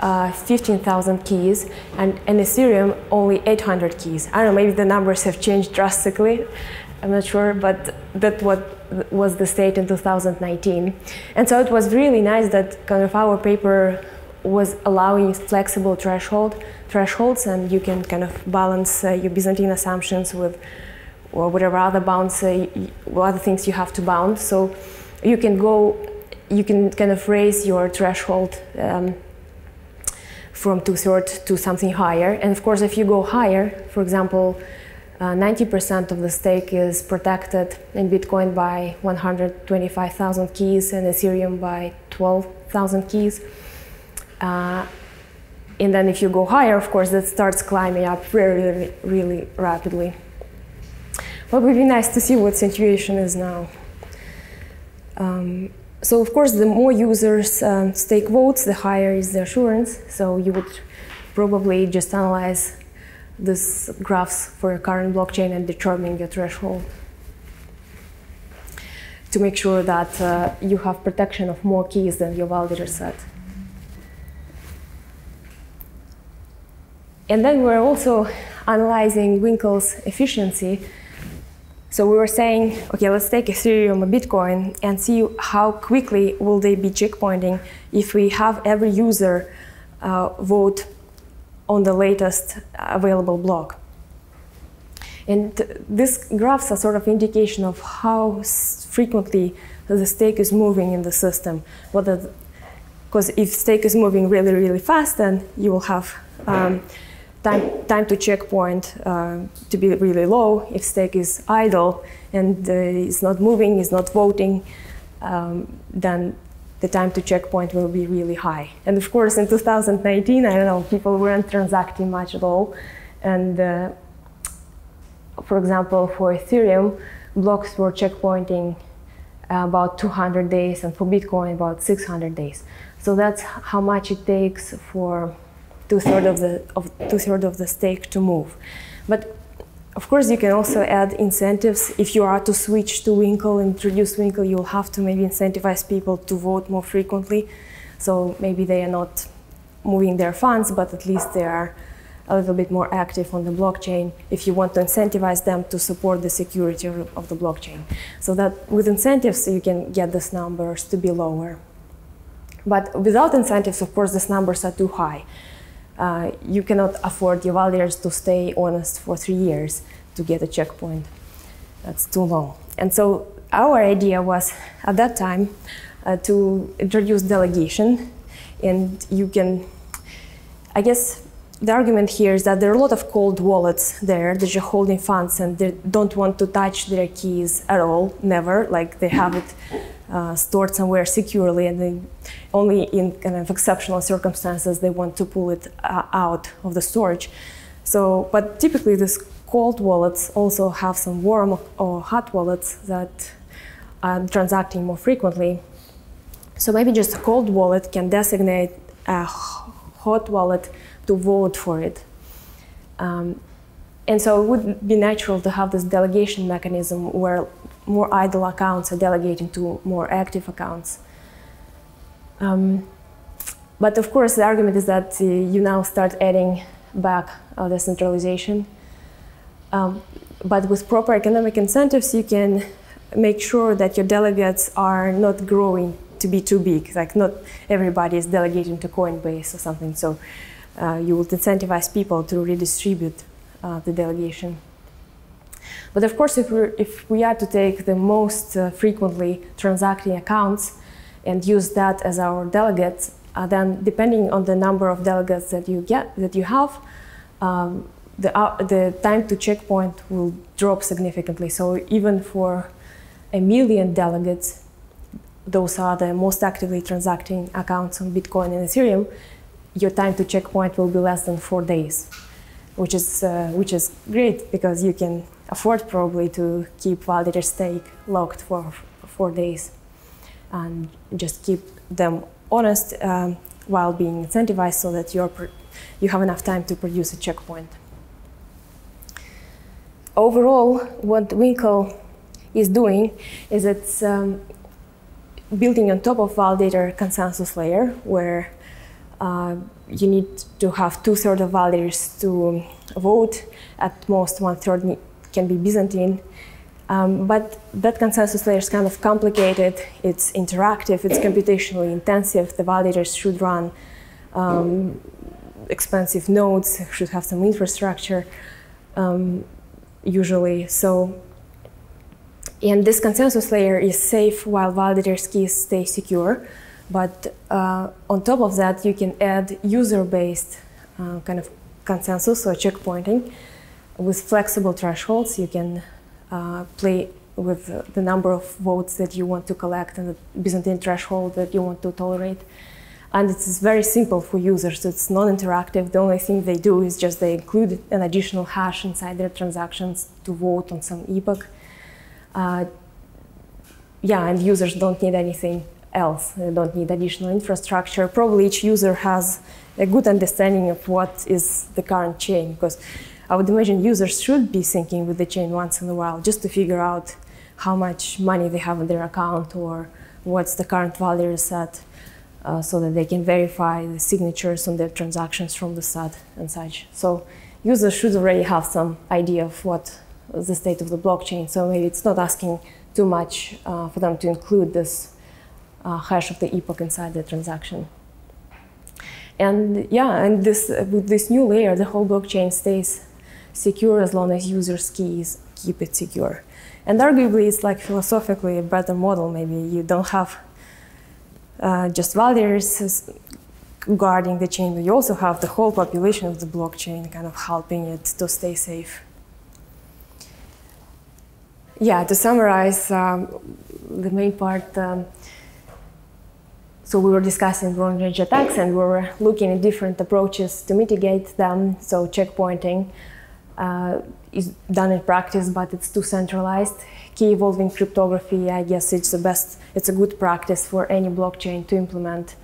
uh, 15,000 keys, and in Ethereum only 800 keys. I don't know, maybe the numbers have changed drastically. I'm not sure, but that what was the state in 2019. And so it was really nice that kind of our paper was allowing flexible threshold thresholds, and you can kind of balance uh, your Byzantine assumptions with or whatever other bounds, uh, other things you have to bound. So you can go, you can kind of raise your threshold um, from two thirds to something higher. And of course, if you go higher, for example, uh, 90% of the stake is protected in Bitcoin by 125,000 keys and Ethereum by 12,000 keys. Uh, and then if you go higher, of course, that starts climbing up really, really, rapidly. But it would be nice to see what situation is now. Um, so of course, the more users um, stake votes, the higher is the assurance. So you would probably just analyze these graphs for your current blockchain and determine your threshold to make sure that uh, you have protection of more keys than your validator set. And then we're also analyzing Winkle's efficiency. So we were saying, okay, let's take Ethereum or Bitcoin and see how quickly will they be checkpointing if we have every user uh, vote on the latest available block. And these graphs are sort of indication of how frequently the stake is moving in the system. Because if stake is moving really, really fast, then you will have um, time, time to checkpoint uh, to be really low. If stake is idle and uh, it's not moving, it's not voting, um, then the time to checkpoint will be really high. And of course, in 2019, I don't know, people weren't transacting much at all. And uh, for example, for Ethereum, blocks were checkpointing about 200 days, and for Bitcoin, about 600 days. So that's how much it takes for two thirds of the of two thirds of the stake to move. But of course, you can also add incentives. If you are to switch to Winkle, introduce Winkle, you'll have to maybe incentivize people to vote more frequently. So maybe they are not moving their funds, but at least they are a little bit more active on the blockchain if you want to incentivize them to support the security of the blockchain. So that with incentives, you can get these numbers to be lower. But without incentives, of course, these numbers are too high. Uh, you cannot afford your validators to stay honest for three years to get a checkpoint. That's too long. And so our idea was at that time uh, to introduce delegation, and you can, I guess, the argument here is that there are a lot of cold wallets there that are holding funds and they don't want to touch their keys at all, never. Like they have it uh, stored somewhere securely, and they only in kind of exceptional circumstances they want to pull it uh, out of the storage. So, but typically these cold wallets also have some warm or hot wallets that are transacting more frequently. So maybe just a cold wallet can designate a hot wallet to vote for it. Um, and so it would be natural to have this delegation mechanism where more idle accounts are delegating to more active accounts. Um, but of course, the argument is that uh, you now start adding back uh, the centralization. Um, but with proper economic incentives, you can make sure that your delegates are not growing to be too big. Like not everybody is delegating to Coinbase or something. So uh, you would incentivize people to redistribute uh, the delegation. But of course, if, if we are to take the most uh, frequently transacting accounts and use that as our delegates, uh, then depending on the number of delegates that you get that you have, um, the, uh, the time to checkpoint will drop significantly. So even for a million delegates, those are the most actively transacting accounts on Bitcoin and Ethereum, your time to checkpoint will be less than four days, which is, uh, which is great because you can afford probably to keep validator stake locked for four days and just keep them honest um, while being incentivized so that you're you have enough time to produce a checkpoint. Overall, what Winkle is doing is it's um, building on top of validator consensus layer where uh, you need to have two-thirds of validators to vote. At most, one-third can be Byzantine. Um, but that consensus layer is kind of complicated. It's interactive. It's computationally intensive. The validators should run um, expensive nodes, should have some infrastructure, um, usually. So, and this consensus layer is safe while validators' keys stay secure. But uh, on top of that, you can add user-based uh, kind of consensus or checkpointing with flexible thresholds. You can uh, play with the number of votes that you want to collect and the Byzantine threshold that you want to tolerate. And it's very simple for users. It's non-interactive. The only thing they do is just they include an additional hash inside their transactions to vote on some epoch. Uh, yeah, and users don't need anything else. They don't need additional infrastructure. Probably each user has a good understanding of what is the current chain because I would imagine users should be syncing with the chain once in a while just to figure out how much money they have in their account or what's the current value set uh, so that they can verify the signatures on their transactions from the SAT and such. So users should already have some idea of what the state of the blockchain. So maybe it's not asking too much uh, for them to include this uh, hash of the epoch inside the transaction. And yeah, and this with this new layer, the whole blockchain stays secure as long as users' keys keep it secure. And arguably, it's like philosophically a better model. Maybe you don't have uh, just validators guarding the chain, but you also have the whole population of the blockchain kind of helping it to stay safe. Yeah, to summarize um, the main part, um, so we were discussing long range attacks and we were looking at different approaches to mitigate them. So checkpointing uh, is done in practice, but it's too centralized. Key evolving cryptography, I guess it's the best, it's a good practice for any blockchain to implement.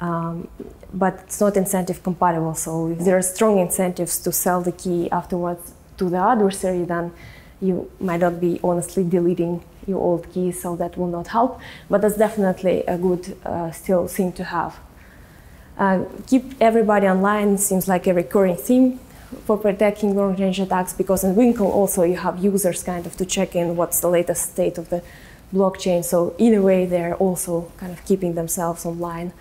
Um, but it's not incentive compatible. So if there are strong incentives to sell the key afterwards to the adversary, then you might not be honestly deleting your old keys, so that will not help. But that's definitely a good uh, still thing to have. Uh, keep everybody online seems like a recurring theme for protecting long-range attacks because in Winkle also you have users kind of to check in what's the latest state of the blockchain. So in a way they're also kind of keeping themselves online.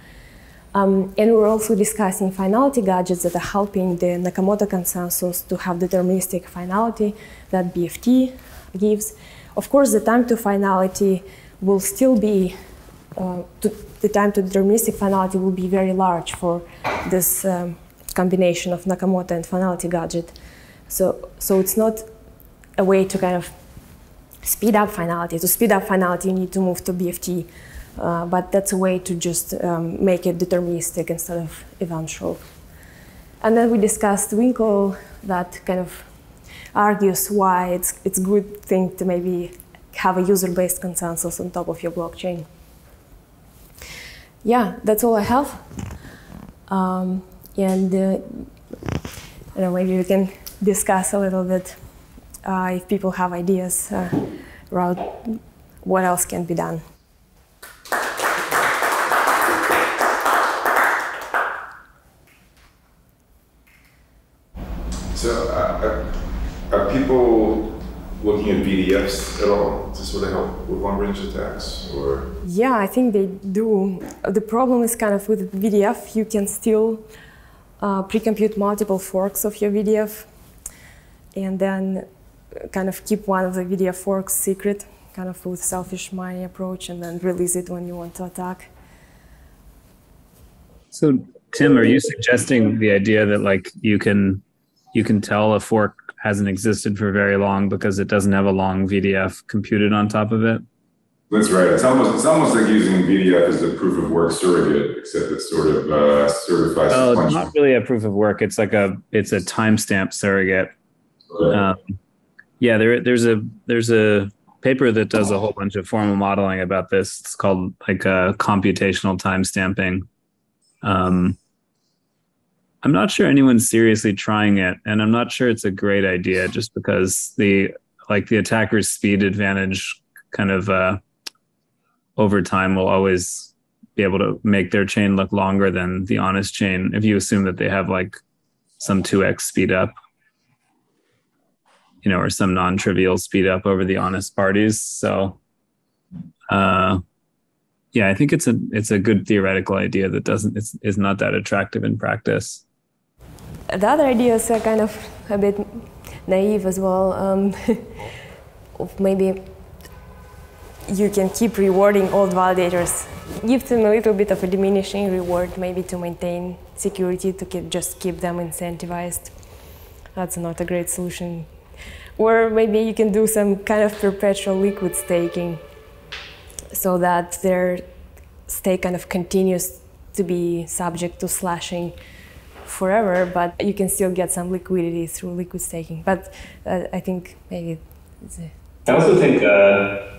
Um, and we're also discussing finality gadgets that are helping the Nakamoto consensus to have deterministic finality that BFT gives. Of course, the time to finality will still be, uh, to, the time to deterministic finality will be very large for this um, combination of Nakamoto and finality gadget. So, so it's not a way to kind of speed up finality. To speed up finality, you need to move to BFT, uh, but that's a way to just um, make it deterministic instead of eventual. And then we discussed Winkle that kind of argues why it's it's a good thing to maybe have a user-based consensus on top of your blockchain. Yeah, that's all I have. Um, and uh, I know maybe we can discuss a little bit uh, if people have ideas uh, about what else can be done.
So, uh, are, are people looking at VDFs at all to sort of help with long range attacks? Or
Yeah, I think they do. The problem is kind of with VDF, you can still uh, pre-compute multiple forks of your VDF and then kind of keep one of the VDF forks secret, kind of with selfish mining approach, and then release it when you want to attack.
So, Tim, are you suggesting the idea that like you can you can tell a fork hasn't existed for very long because it doesn't have a long VDF computed on top of it?
That's right. It's almost it's almost like using VDF as a proof of work surrogate, except it's sort of uh, certified.
Oh, it's not really a proof of work. It's like a it's a timestamp surrogate. Um, yeah, there there's a there's a paper that does a whole bunch of formal modeling about this. It's called like uh, computational timestamping. Um, I'm not sure anyone's seriously trying it, and I'm not sure it's a great idea just because the like the attacker's speed advantage kind of uh, over time will always be able to make their chain look longer than the honest chain if you assume that they have like some 2x speed up you know or some non-trivial speed up over the honest parties so uh yeah i think it's a it's a good theoretical idea that doesn't it's is not that attractive in practice
The other ideas are kind of a bit naive as well. Um, maybe you can keep rewarding old validators. Give them a little bit of a diminishing reward, maybe to maintain security, to keep, just keep them incentivized. That's not a great solution. Or maybe you can do some kind of perpetual liquid staking so that their stake kind of continues to be subject to slashing forever, but you can still get some liquidity through liquid staking. But uh, I think maybe
I also think uh,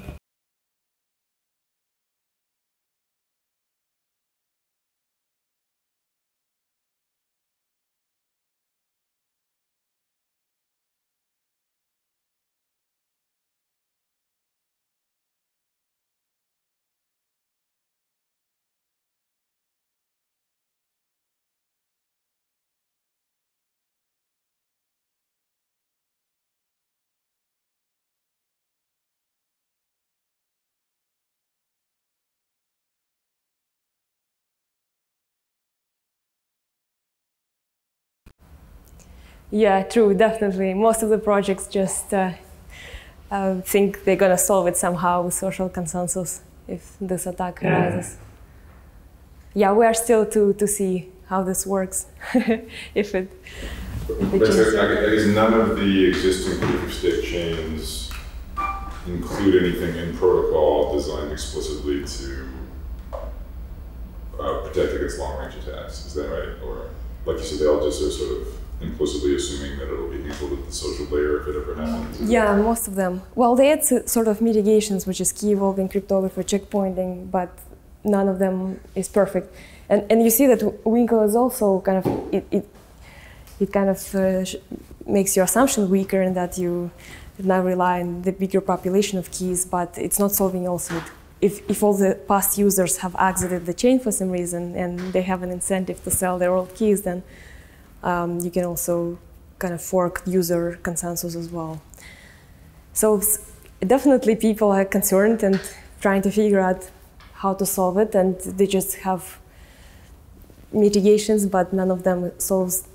Yeah, true, definitely. Most of the projects just uh, uh, think they're gonna solve it somehow with social consensus if this attack
Yeah.
arises. Yeah, we are still to, to see how this works. if it, if
But. I I guess none of the existing proof of stake chains include anything in protocol designed explicitly to uh, protect against long range attacks. Is that right? Or like you said, they all just are sort of implicitly assuming that it'll be handled at the social layer if it ever happens.
Yeah, most of them. Well, they had sort of mitigations, which is key evolving cryptography, checkpointing, but none of them is perfect. And and you see that Winkle is also kind of it it, it kind of uh, makes your assumption weaker in that you now rely on the bigger population of keys, but it's not solving also. If, if all the past users have exited the chain for some reason and they have an incentive to sell their old keys, then um, you can also kind of fork user consensus as well. So definitely people are concerned and trying to figure out how to solve it, and they just have mitigations, but none of them solves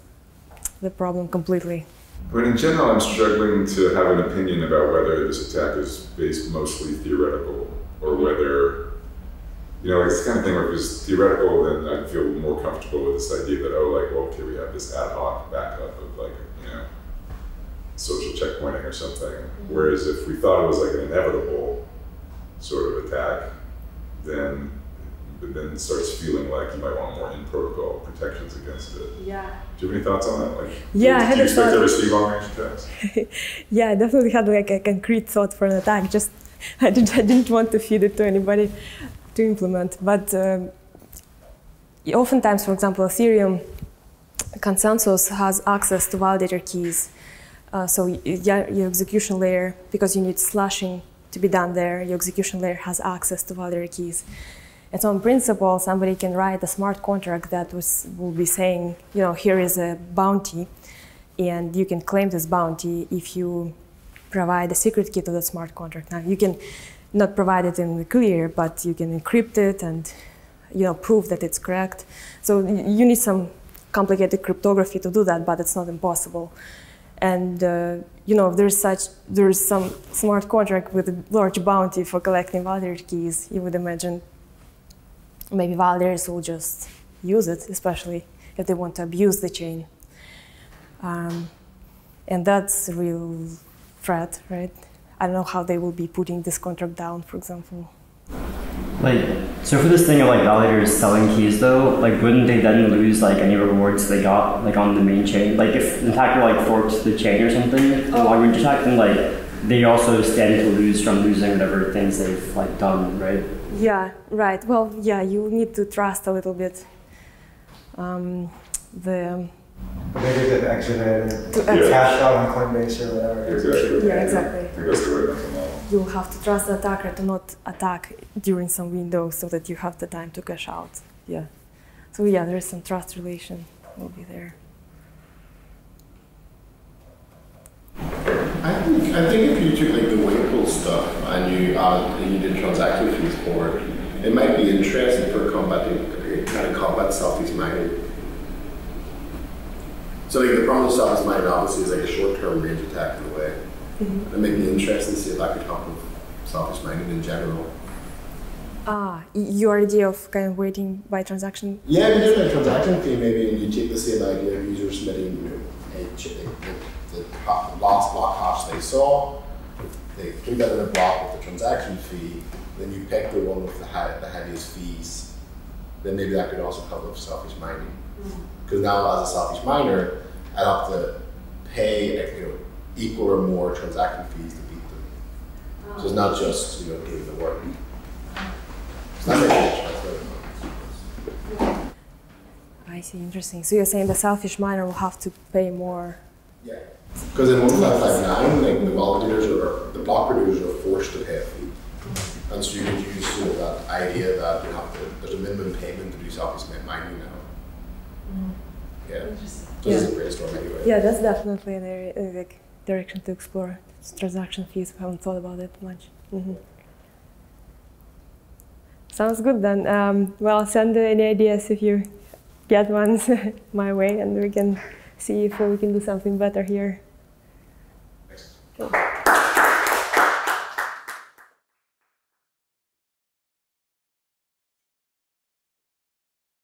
the problem completely.
But in general, I'm struggling to have an opinion about whether this attack is based mostly theoretical or whether you know, it's the kind of thing where if it's theoretical, then I'd feel more comfortable with this idea that, oh, like, well, okay, we have this ad hoc backup of like, you know, social checkpointing or something. Mm-hmm. Whereas if we thought it was like an inevitable sort of attack, then but then it starts feeling like you might want more in protocol protections against it.
Yeah.
Do you have any thoughts on that? Like,
Yeah, I
do
had
you
a
expect
thought.
to receive long range attacks?
Yeah, I definitely had like a concrete thought for an attack. Just I didn't, I didn't want to feed it to anybody to implement. But um, oftentimes, for example, Ethereum consensus has access to validator keys. Uh, so your execution layer, because you need slashing to be done there, your execution layer has access to validator keys. And so, in principle, somebody can write a smart contract that was, will be saying, you know, here is a bounty, and you can claim this bounty if you provide a secret key to the smart contract. Now, you can not provided in the clear, but you can encrypt it and, you know, prove that it's correct. So you need some complicated cryptography to do that, but it's not impossible. And uh, you know, if there's such there's some smart contract with a large bounty for collecting validator keys, you would imagine maybe validators will just use it, especially if they want to abuse the chain. Um, and that's a real threat, right? I don't know how they will be putting this contract down, for example.
Like, so for this thing of like validators selling keys though, like wouldn't they then lose like any rewards they got like on the main chain? Like if an attacker like forked the chain or something, a long range attack, then like they also stand to lose from losing whatever things they've like done, right?
Yeah, right. Well, yeah, you need to trust a little bit um, the
Maybe they've exited,
To
and
exit.
cashed out on Coinbase or whatever.
Exactly.
Yeah, exactly.
I think that's the right mental model.
you'll have to trust the attacker to not attack during some window so that you have the time to cash out. Yeah. So yeah, there is some trust relation will be there.
I think, I think if you took like the Winkle stuff and you added, and you did transaction fees for it, it might be interesting for combating, kind of combat selfish mining. So like the problem with selfish mining obviously is like a short-term range attack in a way. It may be interesting to see if I could help with selfish mining in general.
Ah, your idea of kind of waiting by transaction.
Yeah, if you do a transaction fee maybe and you take the same idea of users submitting, you know, a ch- the, the, the, last block hash they saw, they put that in a block with the transaction fee, then you pick the one with the, high, the heaviest fees, then maybe that could also help with selfish mining. Mm. Because now as a selfish miner, I'd have to pay you know, equal or more transaction fees to beat them. So it's not oh. just you know doing the work. It's not like it's
I see, interesting. So you're saying the selfish miner will have to pay more.
Yeah. Because in 1559, like the validators or the block producers are forced to pay a fee. And so you could use you know, that idea that you have to, there's a minimum payment to do selfish mining now. Yeah. So this is a brainstorm anyway.
Yeah, that's definitely an area, uh, like direction to explore. It's transaction fees. I haven't thought about it much. hmm Sounds good then. Um, well, send any ideas if you get ones my way, and we can see if we can do something better here.
Thanks.
Cool.